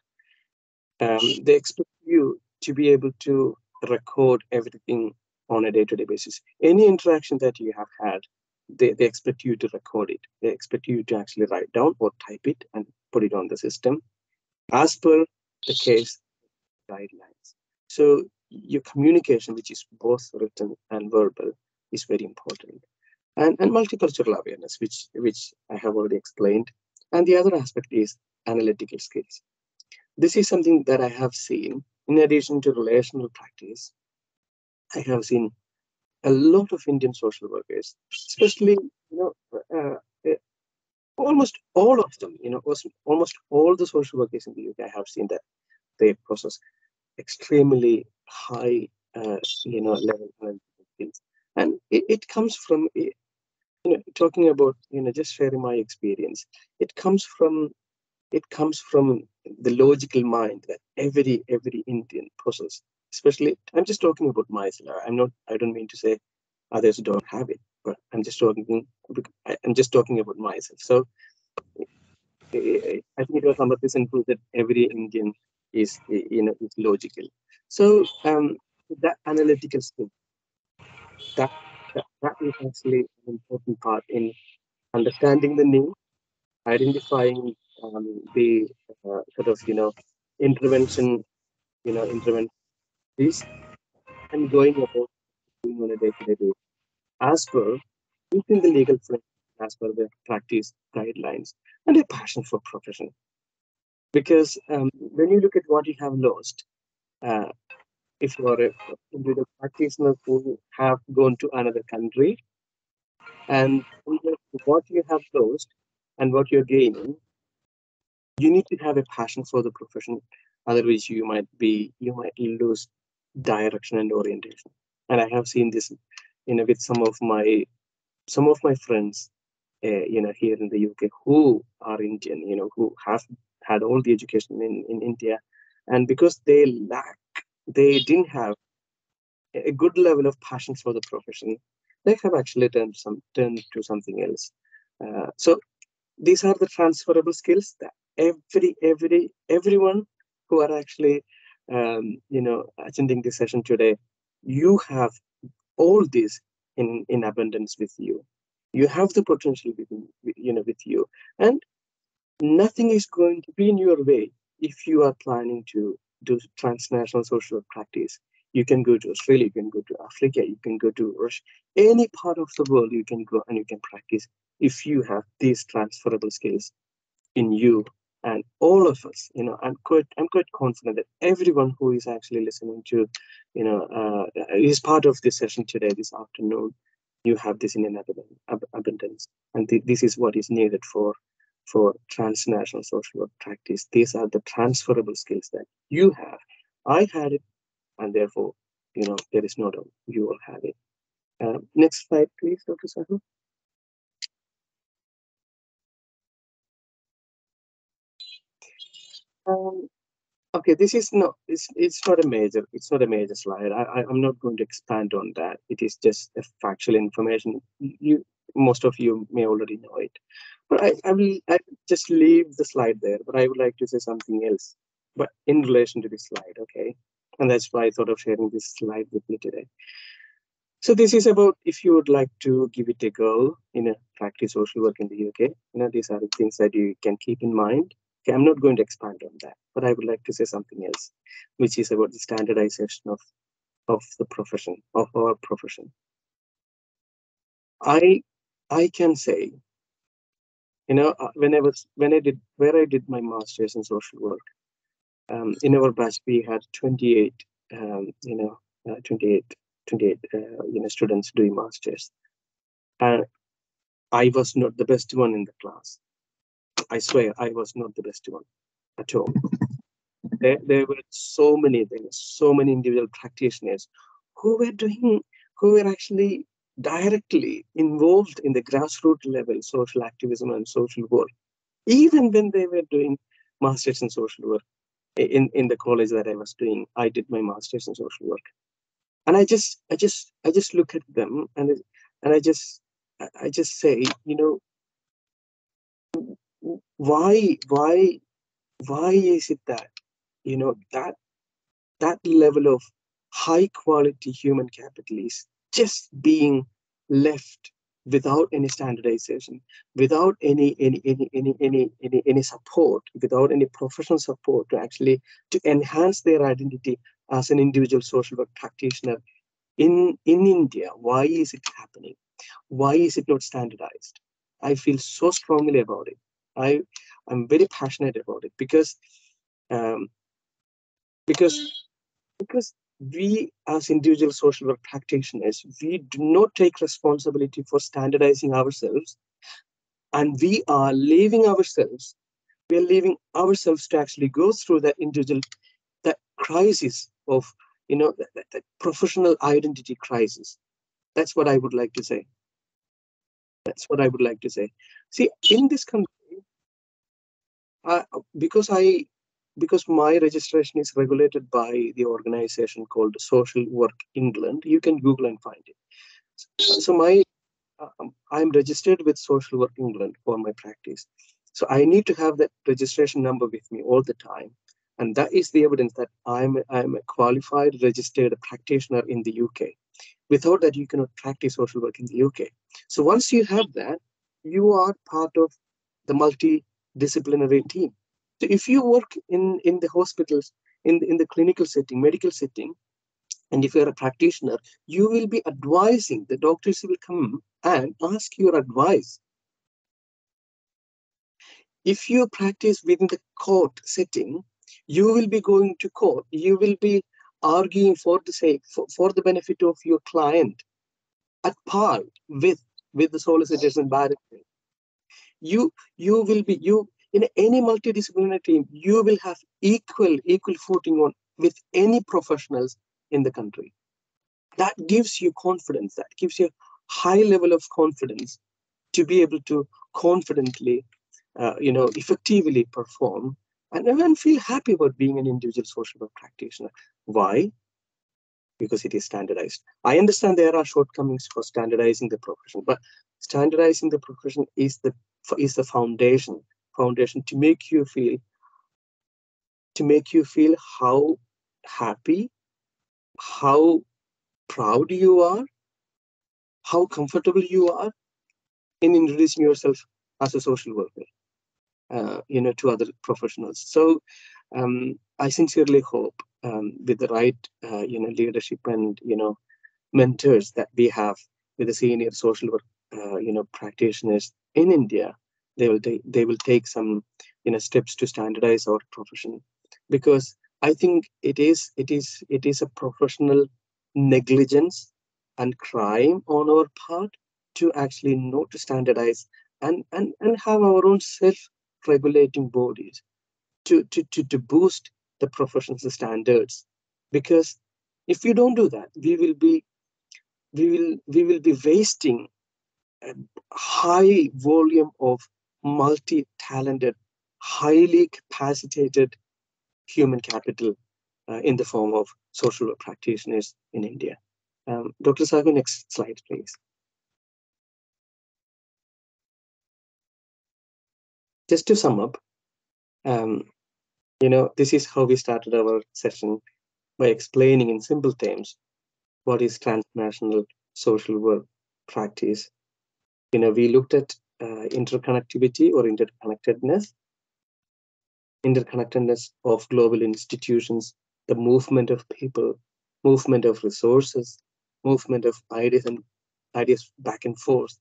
Um, they expect you to be able to record everything on a day-to-day basis. Any interaction that you have had, they, they expect you to record it. They expect you to actually write down or type it and put it on the system as per the case guidelines. So your communication, which is both written and verbal, is very important. And, and multicultural awareness, which, which I have already explained. And the other aspect is analytical skills. This is something that I have seen in addition to relational practice. I have seen a lot of Indian social workers, especially you know, uh, uh, almost all of them, you know, almost all the social workers in the UK, I have seen that they possess extremely high, uh, you know, level skills. And it, it comes from, eh, you know, talking about, you know, just sharing my experience. It comes from, it comes from the logical mind that every every Indian possesses. Especially, I'm just talking about myself. I'm not. I don't mean to say others don't have it, but I'm just talking. I'm just talking about myself. So eh, eh, I think it was Amartya Sen that every Indian is you know is logical. So um, that analytical skill, that, that, is actually an important part in understanding the need, identifying um, the uh, sort of you know intervention, you know intervention, and going about doing on a day-to-day basis. As per within the legal framework, as per the practice guidelines, and a passion for profession. Because um, when you look at what you have lost, uh, if you are a individual practitioner who have gone to another country, and what you have lost and what you're gaining, you need to have a passion for the profession. Otherwise, you might be you might lose direction and orientation. And I have seen this, you know, with some of my some of my friends, uh, you know, here in the UK who are Indian, you know, who have had all the education in, in India. And because they lack, they didn't have a good level of passion for the profession, they have actually turned some turned to something else. Uh, so these are the transferable skills that every every everyone who are actually um, you know attending this session today, you have all these in in abundance with you. You have the potential within you know with you, and nothing is going to be in your way if you are planning to do transnational social practice. You can go to Australia, you can go to Africa, you can go to Russia, any part of the world you can go and you can practice if you have these transferable skills in you and all of us you know i'm quite i'm quite confident that everyone who is actually listening to you know uh, is part of this session today this afternoon you have this in an abundance and th- this is what is needed for for transnational social work practice. These are the transferable skills that you have. I had it, and therefore, you know, there is no doubt you will have it. Uh, next slide, please, Dr. Sahu. Um, okay, this is not it's it's not a major it's not a major slide. I, I am not going to expand on that. It is just a factual information. You most of you may already know it. I, I will I just leave the slide there, but I would like to say something else, but in relation to this slide, okay? And that's why I thought of sharing this slide with me today. So this is about if you would like to give it a go in a practice social work in the UK. You know, these are the things that you can keep in mind. Okay, I'm not going to expand on that, but I would like to say something else, which is about the standardization of, of the profession, of our profession. I I can say, you know, uh, when I was when I did where I did my master's in social work, um, in our batch we had 28, um, you know, uh, 28 28 uh, you know students doing masters. And i was not the best one in the class. I swear i was not the best one at all. There, there were so many things so many individual practitioners who were doing who were actually directly involved in the grassroots level social activism and social work even when they were doing masters in social work in in the college that i was doing i did my masters in social work. And i just i just i just look at them and and i just i just say you know why why why is it that you know that that level of high quality human capital is just being left without any standardization without any any any any any any, any support without any professional support to actually to enhance their identity as an individual social work practitioner in, in India. Why is it happening? Why is it not standardized? I feel so strongly about it. I, I'm very passionate about it because um, because because we as individual social work practitioners, we do not take responsibility for standardizing ourselves. And we are leaving ourselves, we are leaving ourselves to actually go through that individual, that crisis of you know that, that, that professional identity crisis. That's what i would like to say. That's what i would like to say. See in this country uh, because i because my registration is regulated by the organization called social work england you can google and find it so, my uh, i'm registered with social work england for my practice so i need to have that registration number with me all the time and that is the evidence that I'm, I'm a qualified registered practitioner in the UK. Without that, you cannot practice social work in the UK. So once you have that, you are part of the multidisciplinary team. So if you work in, in the hospitals, in the, in the clinical setting, medical setting, and if you're a practitioner, you will be advising, the doctors will come and ask your advice. If you practice within the court setting, you will be going to court you will be arguing for the sake for, for the benefit of your client at par with with the solicitors and barristers you you will be you in any multidisciplinary team you will have equal equal footing on with any professionals in the country that gives you confidence that gives you a high level of confidence to be able to confidently uh, you know effectively perform and everyone feel happy about being an individual social work practitioner. Why? Because it is standardized. I understand there are shortcomings for standardizing the profession, but standardizing the profession is the is the foundation foundation to make you feel to make you feel how happy, how proud you are, how comfortable you are in introducing yourself as a social worker uh, you know, to other professionals. So um, I sincerely hope um, with the right, uh, you know, leadership and, you know, mentors that we have with the senior social work, uh, you know, practitioners in India, they will take they will take some, you know, steps to standardize our profession, because I think it is it is it is a professional negligence and crime on our part to actually not to standardize and and and have our own self regulating bodies to, to, to, to boost the professional standards. Because if we don't do that, we will be we will we will be wasting a high volume of multi-talented, highly capacitated human capital uh, in the form of social work practitioners in India. Um, Dr. Sahu, next slide, please. just to sum up, um, you know, this is how we started our session. by explaining in simple terms what is transnational social work practice. You know, we looked at uh, interconnectivity or interconnectedness, interconnectedness of global institutions, the movement of people, movement of resources, movement of ideas and ideas back and forth,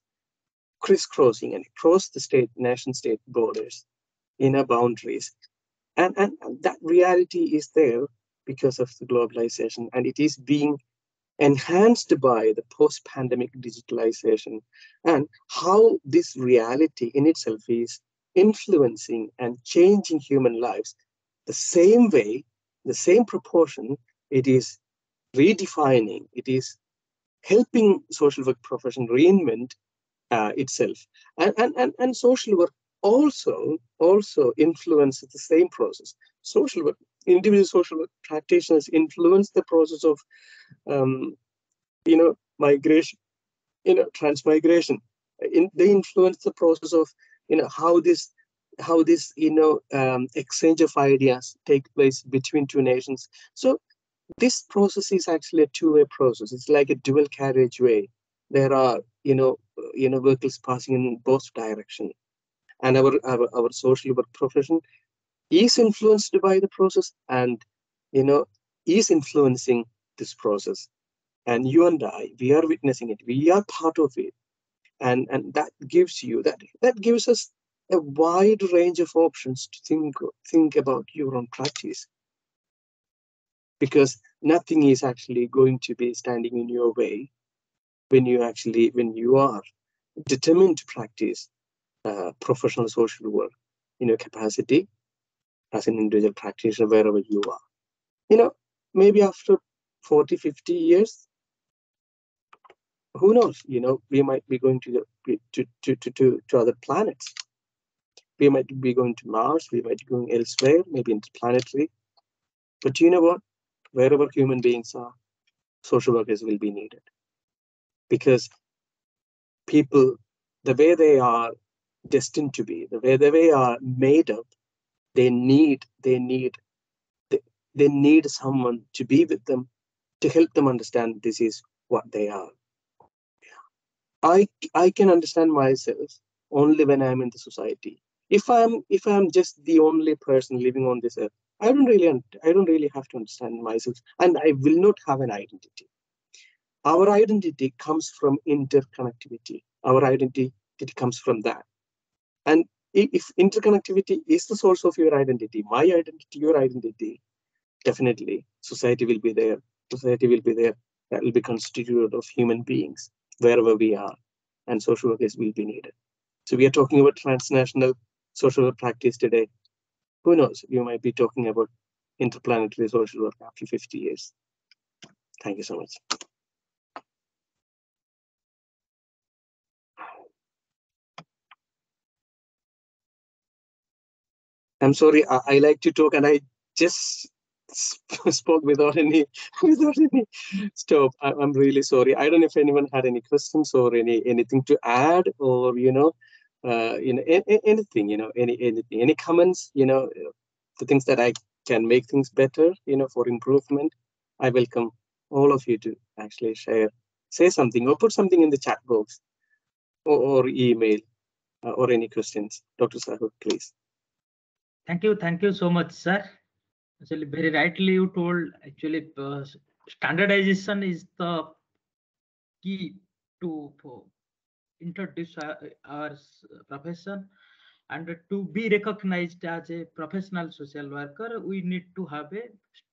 crisscrossing and across the state, nation state borders, inner boundaries. And, and that reality is there because of the globalization and it is being enhanced by the post-pandemic digitalization and how this reality in itself is influencing and changing human lives the same way the same proportion it is redefining it is helping social work profession reinvent uh, itself. And, and and and social work also also influences the same process. Social work individual social practitioners influence the process of um, you know migration you know transmigration. In, they influence the process of you know how this how this you know um, exchange of ideas take place between two nations. So this process is actually a two-way process. It's like a dual carriageway there are you know you know vehicles passing in both direction. And our, our our social work profession is influenced by the process and you know is influencing this process. And you and i we are witnessing it. We are part of it. And and that gives you that that gives us a wide range of options to think think about your own practice. Because nothing is actually going to be standing in your way when you actually when you are determined to practice uh, professional social work in your capacity as an individual practitioner wherever you are. You know maybe after 40 50 years who knows? You know we might be going to the, to, to, to, to, to other planets. We might be going to mars we might be going elsewhere maybe interplanetary but you know what? Wherever human beings are social workers will be needed. Because people the way they are destined to be the way they are made up they need they need they, they need someone to be with them to help them understand this is what they are. I i can understand myself only when i'm in the society. If i'm if i'm just the only person living on this earth i don't really i don't really have to understand myself and i will not have an identity. Our identity comes from interconnectivity. Our identity comes from that. And if interconnectivity is the source of your identity. My identity your identity definitely society will be there. Society will be there. That will be constituted of human beings wherever we are and social workers will be needed. So we are talking about transnational social work practice today. Who knows? You might be talking about interplanetary social work after 50 years. Thank you so much I'm sorry, I, I, like to talk and I just <laughs> spoke without any <laughs> without any stop. I, am really sorry. I don't know if anyone had any questions or any anything to add or you know, uh, you know, anything, you know, any anything, any comments, you know, the things that I can make things better, you know, for improvement. I welcome all of you to actually share, say something or put something in the chat box or, or email uh, or any questions. Dr. Sahu, please. Thank you. Thank you so much, sir. Actually, very rightly you told, actually, uh, standardization is the key to introduce our, our profession and to be recognized as a professional social worker, we need to have a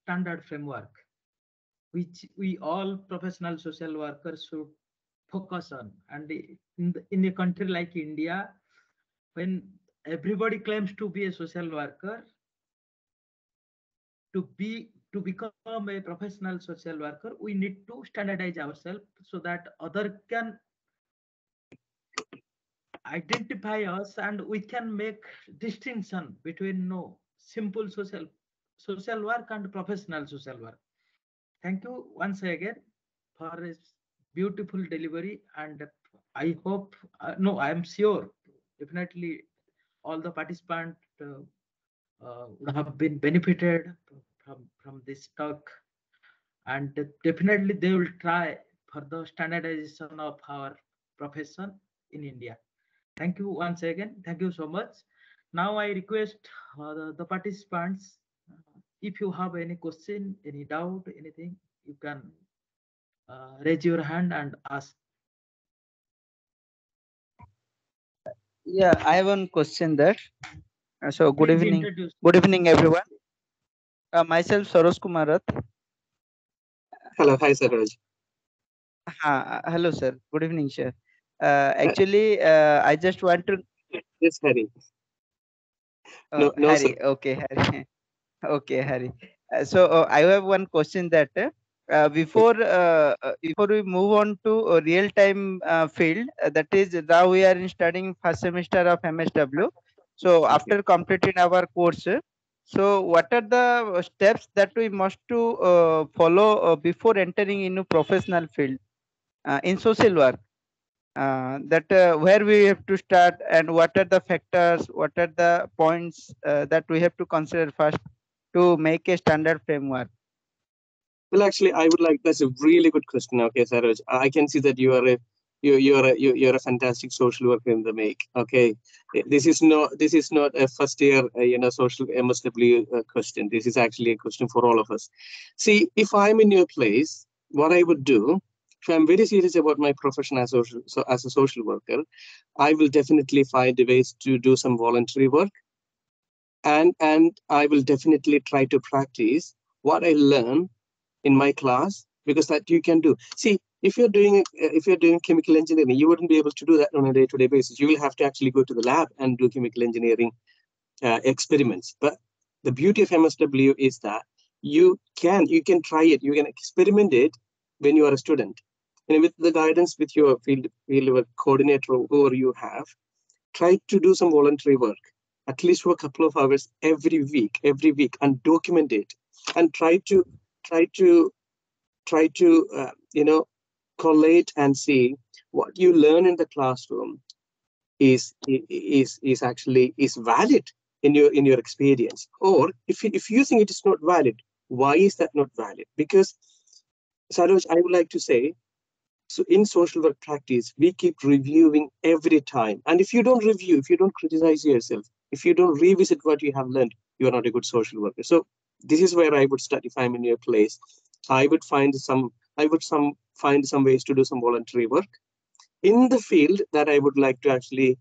standard framework, which we all professional social workers should focus on. And in, the, in a country like India, when everybody claims to be a social worker. To be to become a professional social worker we need to standardize ourselves so that other can identify us and we can make distinction between no simple social social work and professional social work. Thank you once again for this beautiful delivery and i hope uh, no i am sure definitely all the participants uh, uh, would have been benefited from, from this talk. and definitely they will try for the standardization of our profession in India. Thank you once again. Thank you so much. Now I request uh, the, the participants, if you have any question, any doubt, anything, you can uh, raise your hand and ask. Yeah, I have one question there. Uh, so good Please evening. introduce. Good evening, everyone. Uh, myself, Saroj Kumarath. Hello, hi, Saroj. Uh, hello, sir. Good evening, sir. Uh, actually, uh, I just want to. Yes, Hari. Uh, No- no, sir. Okay, Hari. <laughs> okay, Hari. Uh, so uh, I have one question that uh, before uh, uh, before we move on to a real time uh, field, uh, that is now we are in studying first semester of MSW. So after completing our course, so what are the steps that we must to uh, follow uh, before entering into professional field uh, in social work? Uh, that uh, where we have to start and what are the factors, what are the points uh, that we have to consider first to make a standard framework? Well, actually, I would like that's a really good question. Okay, Saroj, I can see that you are a you you are a you, you're a fantastic social worker in the make. Okay, this is not this is not a first year uh, you know social MSW uh, question. This is actually a question for all of us. See, if I'm in your place, what I would do, if I'm very serious about my profession as social so as a social worker, I will definitely find ways to do some voluntary work, and and I will definitely try to practice what I learn in my class because that you can do. See if you're doing if you're doing chemical engineering you wouldn't be able to do that on a day-to-day basis. You will have to actually go to the lab and do chemical engineering uh, experiments. But the beauty of msw is that you can you can try it. You can experiment it when you are a student. And with the guidance with your field field work coordinator or whoever you have try to do some voluntary work. At least for a couple of hours every week every week and document it and try to try to try to uh, you know collate and see what you learn in the classroom is is is actually is valid in your in your experience. Or if you- if you think it is not valid why is that not valid? Because Saroj, I would like to say so in social work practice we keep reviewing every time. And if you don't review if you don't criticize yourself if you don't revisit what you have learned you are not a good social worker. So this is where I would start if I'm in your place. I would find some I would some find some ways to do some voluntary work in the field that I would like to actually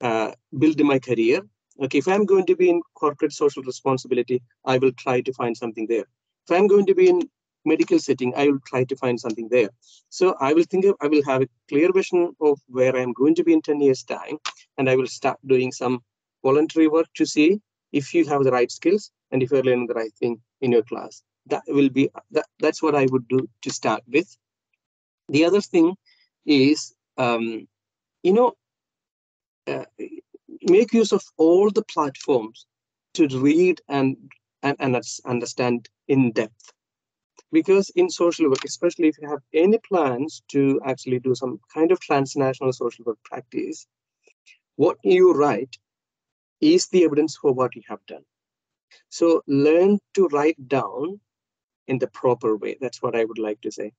uh, build my career. Okay, if I'm going to be in corporate social responsibility, I will try to find something there. If I'm going to be in medical setting, I will try to find something there. So I will think of, I will have a clear vision of where I'm going to be in 10 years time, and I will start doing some voluntary work to see if you have the right skills and if you're learning the right thing in your class. That will be that, that's what i would do to start with. The other thing is um, you know uh, make use of all the platforms to read and and, and understand in depth. Because in social work especially if you have any plans to actually do some kind of transnational social work practice what you write is the evidence for what you have done so learn to write down in the proper way. That's what I would like to say.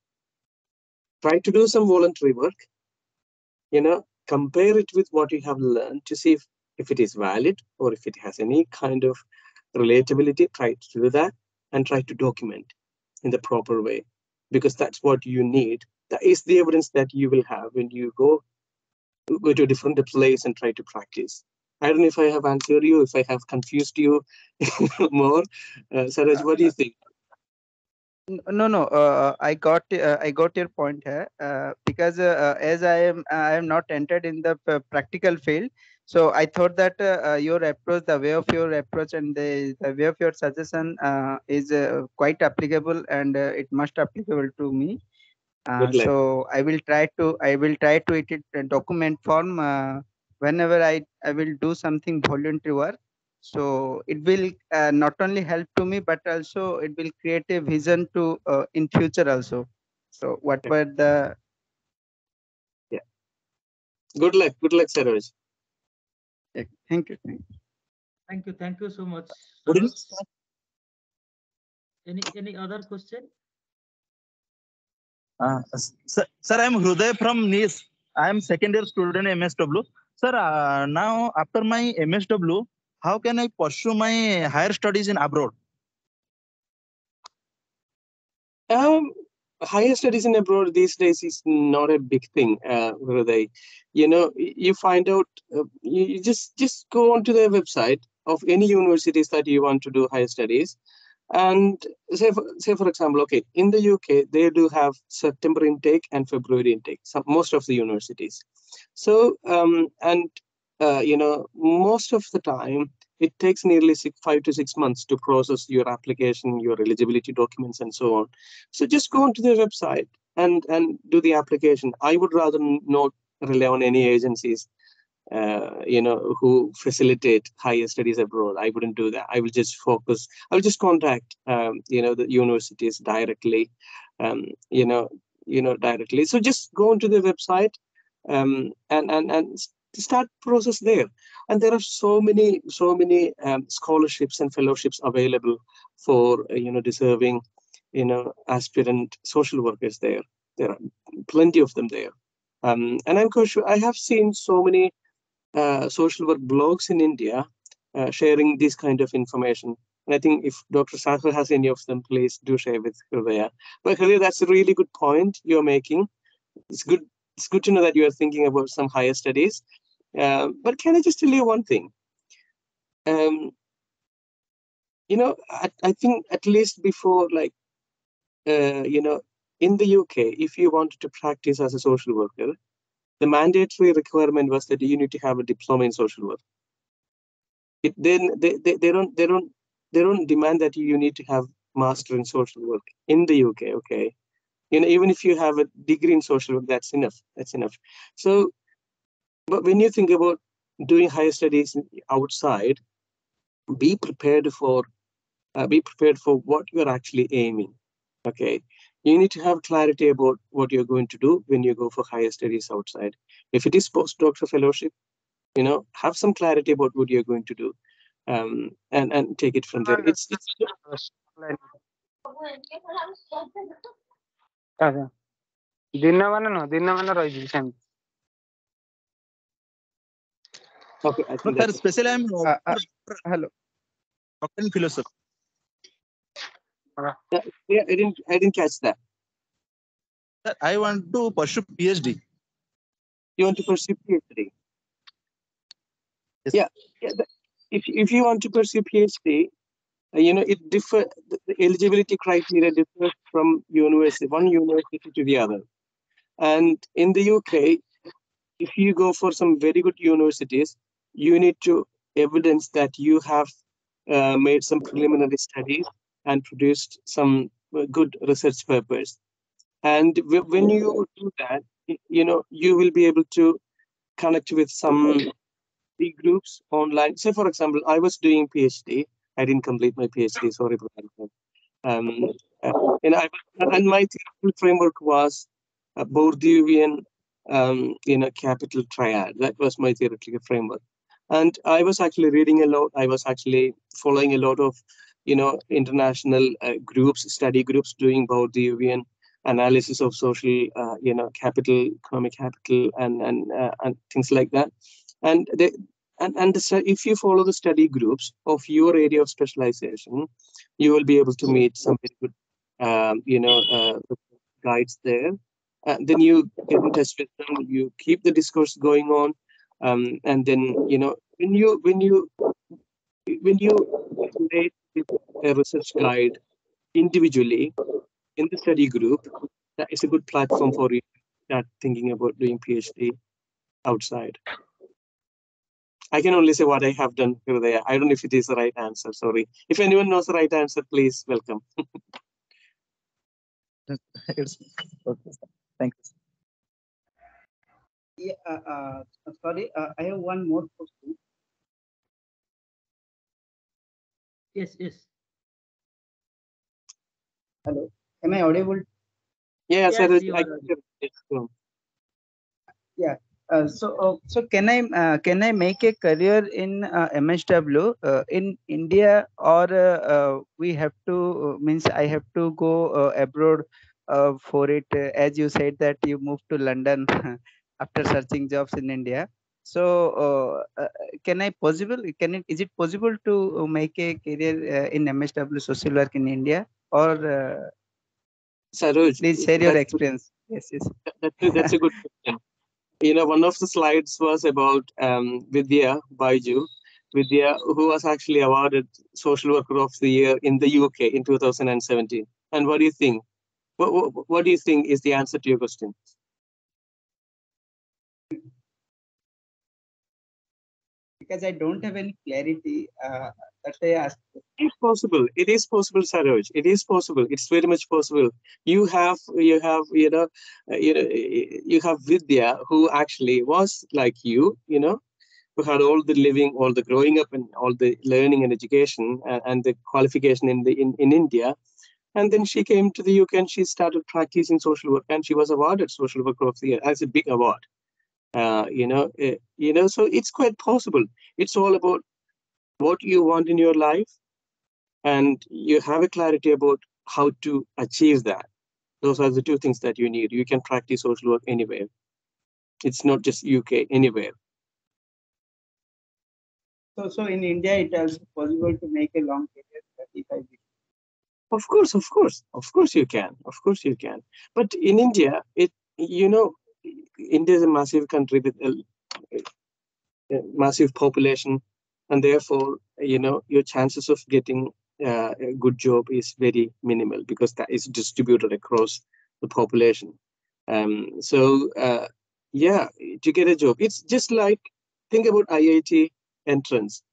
Try to do some voluntary work. You know, compare it with what you have learned to see if, if it is valid or if it has any kind of relatability. Try to do that and try to document in the proper way because that's what you need. That is the evidence that you will have when you go go to a different place and try to practice. I don't know if I have answered you, if I have confused you <laughs> more. Uh, Saroj, what do you think? No, no. Uh, I got uh, I got your point here uh, because uh, uh, as I am I am not entered in the practical field, so I thought that your approach, the way of your approach, and the, the way of your suggestion uh, is uh, quite applicable, and uh, it must applicable to me. Uh, so I will try to I will try to it in document form uh, whenever I I will do something voluntary work. So it will uh, not only help to me, but also it will create a vision to uh, in future also. So what were the yeah Good luck. Good luck, Saroj. yeah, thank you. Thank you. Thank you. Thank you so much. Good evening, Saroj. Any any other question? Uh, sir, sir, I'm Hruday from NIS. I'm second year student MSW. Sir, uh, now after my MSW, how can I pursue my higher studies in abroad? Um, higher studies in abroad these days is not a big thing, uh, Hruday. You know, you find out, uh, you, just just go onto their website of any universities that you want to do higher studies, and say for, say for example, okay, in the UK they do have September intake and February intake. Some most of the universities. So um, and uh, you know, most of the time it takes nearly six, five to six months to process your application, your eligibility documents, and so on. So just go onto their website and and do the application. I would rather not rely on any agencies, uh, you know, who facilitate higher studies abroad. I wouldn't do that. I will just focus. I will just contact, um, you know, the universities directly, um, you know, you know, directly. So just go onto their website, um, and and and start process there. And there are so many so many um, scholarships and fellowships available for uh, you know deserving you know aspirant social workers there there are plenty of them there um, and i'm sure i have seen so many uh, social work blogs in india uh, sharing this kind of information and i think if dr Sahu has any of them please do share with Hridaya. but Hridaya, that's a really good point you're making it's good it's good to know that you are thinking about some higher studies. Uh, but can i just tell you one thing? Um, you know I, I think at least before like uh, you know in the uk if you wanted to practice as a social worker the mandatory requirement was that you need to have a diploma in social work. It then they, they, they don't they don't they don't demand that you need to have master in social work in the uk okay you know even if you have a degree in social work that's enough. That's enough. So but when you think about doing higher studies outside be prepared for uh, be prepared for what you're actually aiming okay? You need to have clarity about what you're going to do when you go for higher studies outside. If it is postdoctoral fellowship you know have some clarity about what you're going to do um, and and take it from there. It's it's ଆଚ୍ଛା ଦିନ ମାନେ ନୁହଁ ଦିନ ମାନେ ରହିଯିବି ସେମିତି okay i No, think sir, that's especially I'm Uh, uh, hello. doctor in philosophy. yeah i didn't i didn't catch that Sir, I want to pursue PhD. you want to pursue phd Yes. yeah, yeah the- if, if you want to pursue phd uh, you know it differ the, eligibility criteria differs from university one university to the other. And in the uk if you go for some very good universities you need to evidence that you have uh, made some preliminary studies and produced some uh, good research papers. And wh- when you do that you know you will be able to connect with some big groups online. Say for example i was doing phd i didn't complete my phd sorry for that. Um uh, and i and my theoretical framework was a bourdieuian um you know capital triad. That was my theoretical framework. And i was actually reading a lot. I was actually following a lot of you know international uh, groups study groups doing bourdieuian analysis of social uh, you know capital economic capital and and uh, and things like that. And they and, and if you follow the study groups of your area of specialization you will be able to meet some very good um, you know uh, guides there. Uh, then you get in touch with them you keep the discourse going on um, and then you know when you when you when you with a research guide individually in the study group that is a good platform for you to start thinking about doing phd outside I can only say what I have done here there. I don't know if it is the right answer. Sorry. If anyone knows the right answer, please welcome. <laughs> It's okay. Thank you. Yeah, uh, uh, sorry, uh, I have one more question. Yes, yes. Hello, am I audible? Yeah, Yes, sir. you I are can audible. hear it. Go on. Uh, so, uh, so can I uh, can I make a career in uh, MSW uh, in India, or we have to uh, means I have to go uh, abroad uh, for it uh, as you said that you moved to london <laughs> after searching jobs in india so uh, uh, can i possible can it is it possible to make a career uh, in msw social work in india or uh, Saroj, please share your experience yes yes That's that's a good question. You know, one of the slides was about um, Vidya Baiju, Vidya, who was actually awarded Social Worker of the Year in the UK in 2017. And what do you think? What, what, what do you think is the answer to your question? because i don't have any clarity uh, that i asked It's possible. It is possible, Saroj. It is possible. It's very much possible. You have, you have, you know, uh, you know, you have Vidya, who actually was like you, you know, who had all the living, all the growing up, and all the learning and education and, and the qualification in the in, in India. And then she came to the UK and she started practicing social work, and she was awarded Social Worker of the Year as a big award. Uh, you know, uh, you know, so it's quite possible. It's all about what you want in your life and you have a clarity about how to achieve that. Those are the two things that you need. You can practice social work anywhere. It's not just UK, anywhere. so so in india it is possible to make a long career if i wish. Of course, of course, of course you can. Of course you can. But in India, it you know, India is a massive country with a, a massive population, and therefore, you know, your chances of getting uh, a good job is very minimal because that is distributed across the population. Um, so, uh, yeah, to get a job, it's just like think about IIT entrance.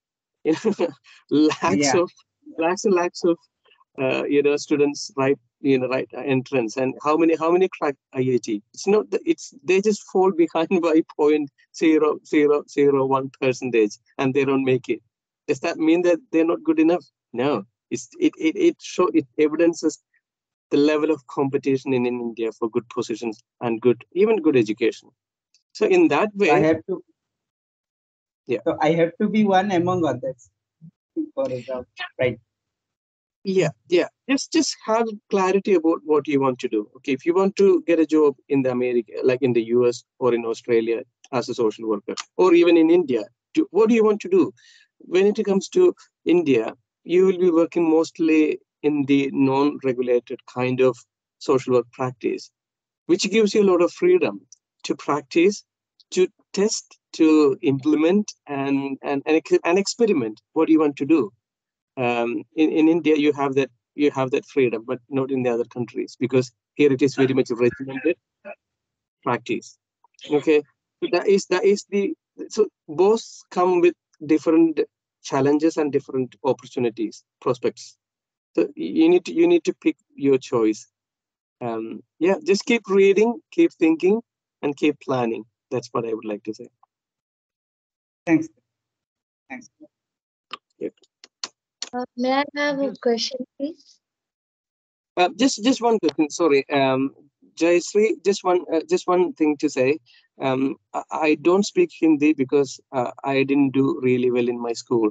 You <laughs> know, lakhs Yeah. of lakhs and lakhs of uh, you know students write you know write uh, entrance and how many how many crack IIT? It's not the, it's they just fall behind <laughs> by point zero zero zero one percentage and they don't make it. Does that mean that they're not good enough? No. It's it it it show it evidences the level of competition in, in India for good positions and good even good education. So in that way, i have to Yeah. so i have to be one among others for a job right yeah yeah. Just just have clarity about what you want to do okay? If you want to get a job in the america like in the us or in australia as a social worker or even in india do, what do you want to do? When it comes to india you will be working mostly in the non-regulated kind of social work practice which gives you a lot of freedom to practice to test to implement and and and, and experiment what you want to do um, in, in India you have that you have that freedom, but not in the other countries because here it is very much regimented practice. Okay, so that is that is the so both come with different challenges and different opportunities prospects. So you need to you need to pick your choice. Um, yeah, just keep reading, keep thinking, and keep planning. That's what I would like to say. thanks thanks Uh, May I have a question, please? Uh, just just one question. Sorry, um, Jayasree. Just one uh, just one thing to say. Um, I, I don't speak Hindi because uh, I didn't do really well in my school.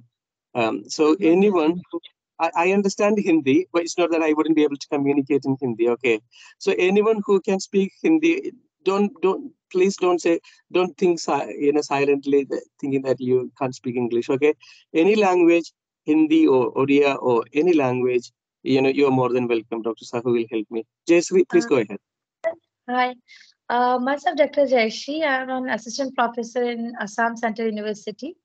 Um, so yes, anyone, I, I understand Hindi, but it's not that I wouldn't be able to communicate in Hindi. Okay. So anyone who can speak Hindi, don't don't please don't say don't think you know silently thinking that you can't speak English. Okay. Any language, Hindi or Odia or any language you know, you're more than welcome. Dr. Sahu will help me. Jayasree, please Uh, go ahead. Hi, uh, myself Dr. Jayashree. I'm an assistant professor in Assam Central University.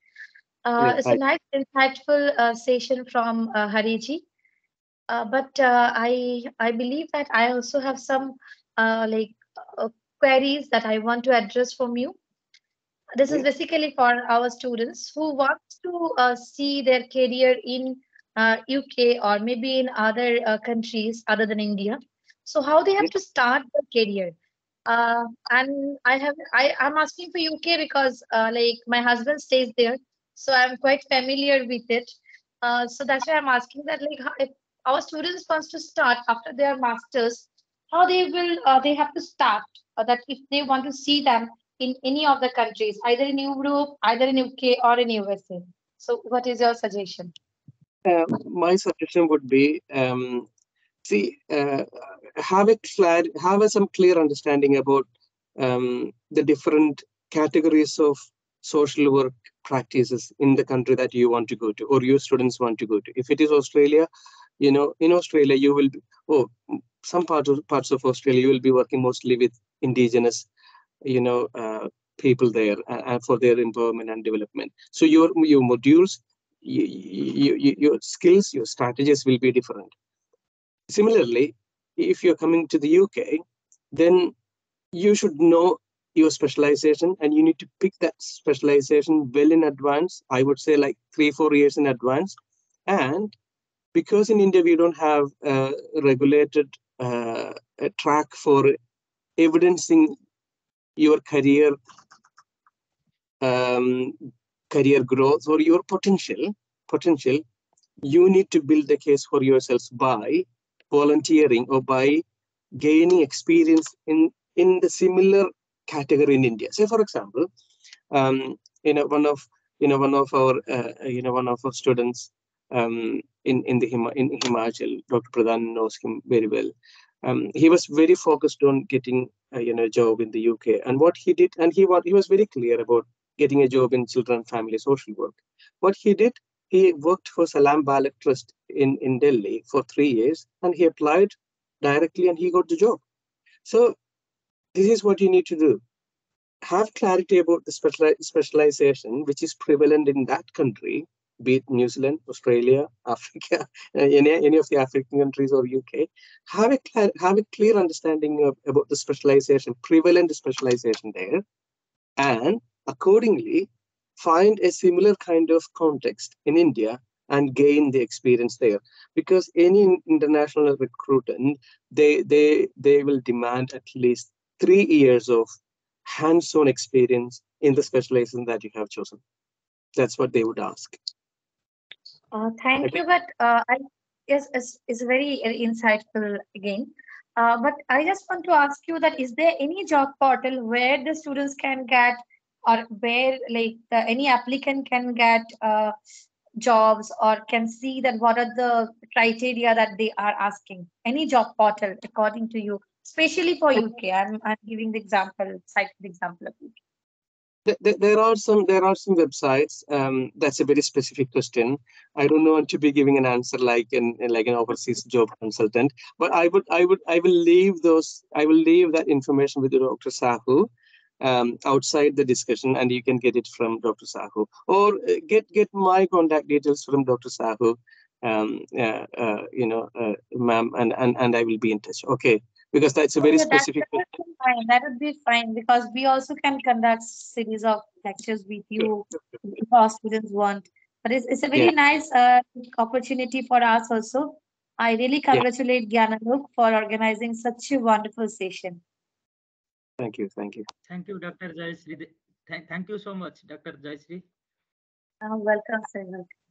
Uh, Yes, it's hi. a nice, insightful uh, session from uh, Hariji. Uh, but uh, I I believe that I also have some uh, like uh, queries that I want to address from you. This is basically for our students who wants to uh, see their career in uh, UK or maybe in other uh, countries other than India. So how they have to start their career? Uh, and I have I I'm asking for UK because uh, like my husband stays there, so I'm quite familiar with it. Uh, so that's why I'm asking that like if our students wants to start after their masters, how they will uh, they have to start uh, that if they want to see them in any of the countries, either in Europe, either in UK or in USA. So what is your suggestion? Um, my suggestion would be um, see, uh, have a clar- have a, some clear understanding about um, the different categories of social work practices in the country that you want to go to or your students want to go to. If it is Australia, you know, in Australia, you will, be, oh, some parts of, parts of Australia, you will be working mostly with indigenous, you know, uh, people there uh, for their empowerment and development. So your, your modules, you, you, you, your skills, your strategies will be different. Similarly, if you're coming to the UK, then you should know your specialization and you need to pick that specialization well in advance. I would say like three, four years in advance. And because in India, we don't have a regulated uh, a track for evidencing your career um, career growth or your potential potential you need to build a case for yourself by volunteering or by gaining experience in in the similar category in India. Say, for example, um, you know, one of you know one of our uh, you know one of our students um, in in the Hima, in Himachal, Dr. Pradhan knows him very well. Um, he was very focused on getting uh, you know a job in the UK, and what he did, and he was he was very clear about getting a job in children family social work. What he did, he worked for Salaam Baalak Trust in in Delhi for three years, and he applied directly, and he got the job. So this is what you need to do have clarity about the speciali- specialization which is prevalent in that country be it new zealand australia <laughs> africa any, any of the african countries or uk have a clear, have a clear understanding of, about the specialization prevalent specialization there and accordingly find a similar kind of context in india and gain the experience there because any international recruitant they they they will demand at least three years of hands-on experience in the specialization that you have chosen. That's what they would ask. Uh, thank you, but uh, I yes, it's, it's very uh, insightful again. Uh, but I just want to ask you that is there any job portal where the students can get or where like the, any applicant can get uh, jobs or can see that what are the criteria that they are asking? Any job portal according to you, especially for UK. I'm I'm giving the example, cite the example of UK. Th- th- There are some there are some websites. Um, that's a very specific question. I don't want to be giving an answer like an like an overseas job consultant, but I would I would I will leave those I will leave that information with Dr. Sahu um, outside the discussion, and you can get it from Dr. Sahu or uh, get get my contact details from Dr. Sahu. Um, uh, uh, you know, uh, ma'am, and and and I will be in touch. Okay, because that's a very Okay, specific. that would be fine. That would be fine because we also can conduct series of lectures with you if our students want. But it's, it's a very Yeah. nice uh, opportunity for us also. I really congratulate Gyanalok for organizing such a wonderful session. Thank you, thank you. Thank you, Dr. Jayasri. Thank, thank you so much, Dr. Jayasri. Uh, welcome, sir. welcome.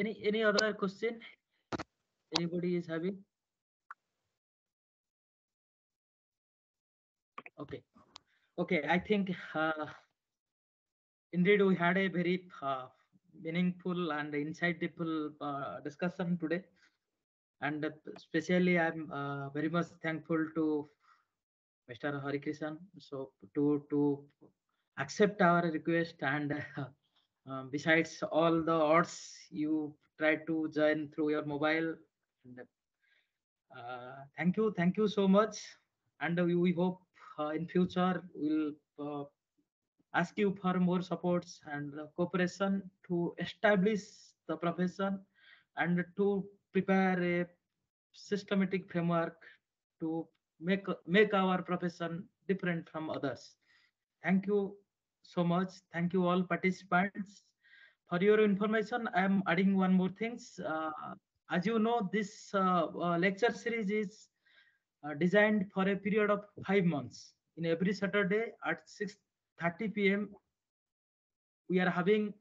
Any any other question? Anybody is having? Okay, okay. I think uh, indeed we had a very uh, meaningful and insightful uh, discussion today, and especially I'm uh, very much thankful to Mr. Harikrishnan. So to to accept our request and uh, um, besides all the odds you try to join through your mobile. And, uh, thank you thank you so much. And we, we hope uh, in future we'll uh, ask you for more supports and uh, cooperation to establish the profession and to prepare a systematic framework to make make our profession different from others. Thank you so much. Thank you all participants. For your information, I am adding one more things. Uh, as you know, this uh, uh, lecture series is uh, designed for a period of five months. In every Saturday at 6.30 p.m., we are having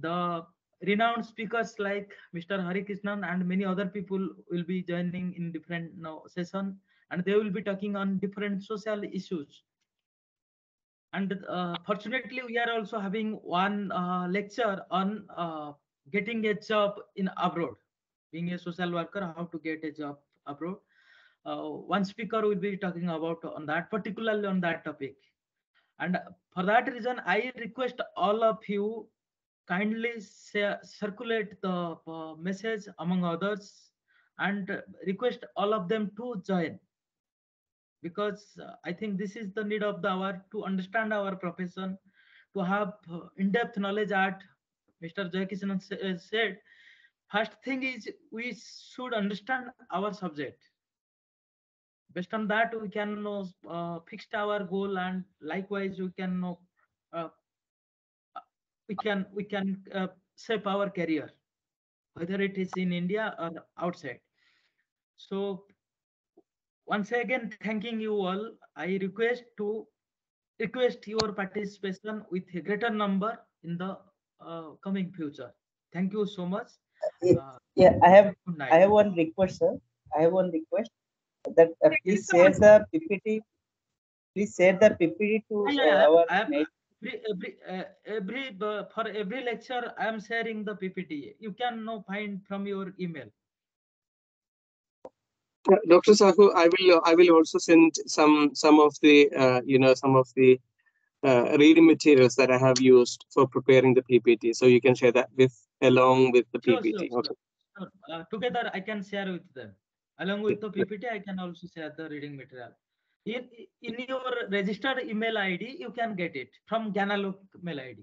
the renowned speakers like Mr. Hari Krishnan and many other people will be joining in different you know, session and they will be talking on different social issues and uh, fortunately, we are also having one uh, lecture on uh, getting a job in abroad. Being a social worker, how to get a job abroad. Uh, one speaker will be talking about on that, particularly on that topic. And for that reason, I request all of you kindly circulate the uh, message among others and request all of them to join because uh, I think this is the need of the hour to understand our profession, to have uh, in-depth knowledge at Mr. Jayakishan uh, said, first thing is we should understand our subject. Based on that, we can know uh, fixed our goal and likewise we can know uh, we can we can uh, shape our career, whether it is in India or outside. So once again thanking you all. I request to request your participation with a greater number in the uh, coming future. Thank you so much. Yeah, uh, yeah, I have good night. I have one request, sir. I have one request that uh, please share the PPT. Please share the PPT to our am- every every uh, every uh, for every lecture i am sharing the ppt you can now find from your email Dr. Sahu, I will I will also send some some of the uh, you know some of the uh, reading materials that I have used for preparing the PPT, so you can share that with along with the Sure, PPT. sure, Okay. sure. Uh, together i can share with them along with the ppt i can also share the reading material in in your registered email id you can get it from Gyanalok mail id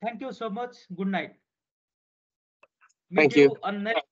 thank you so much good night Meet Thank you. on next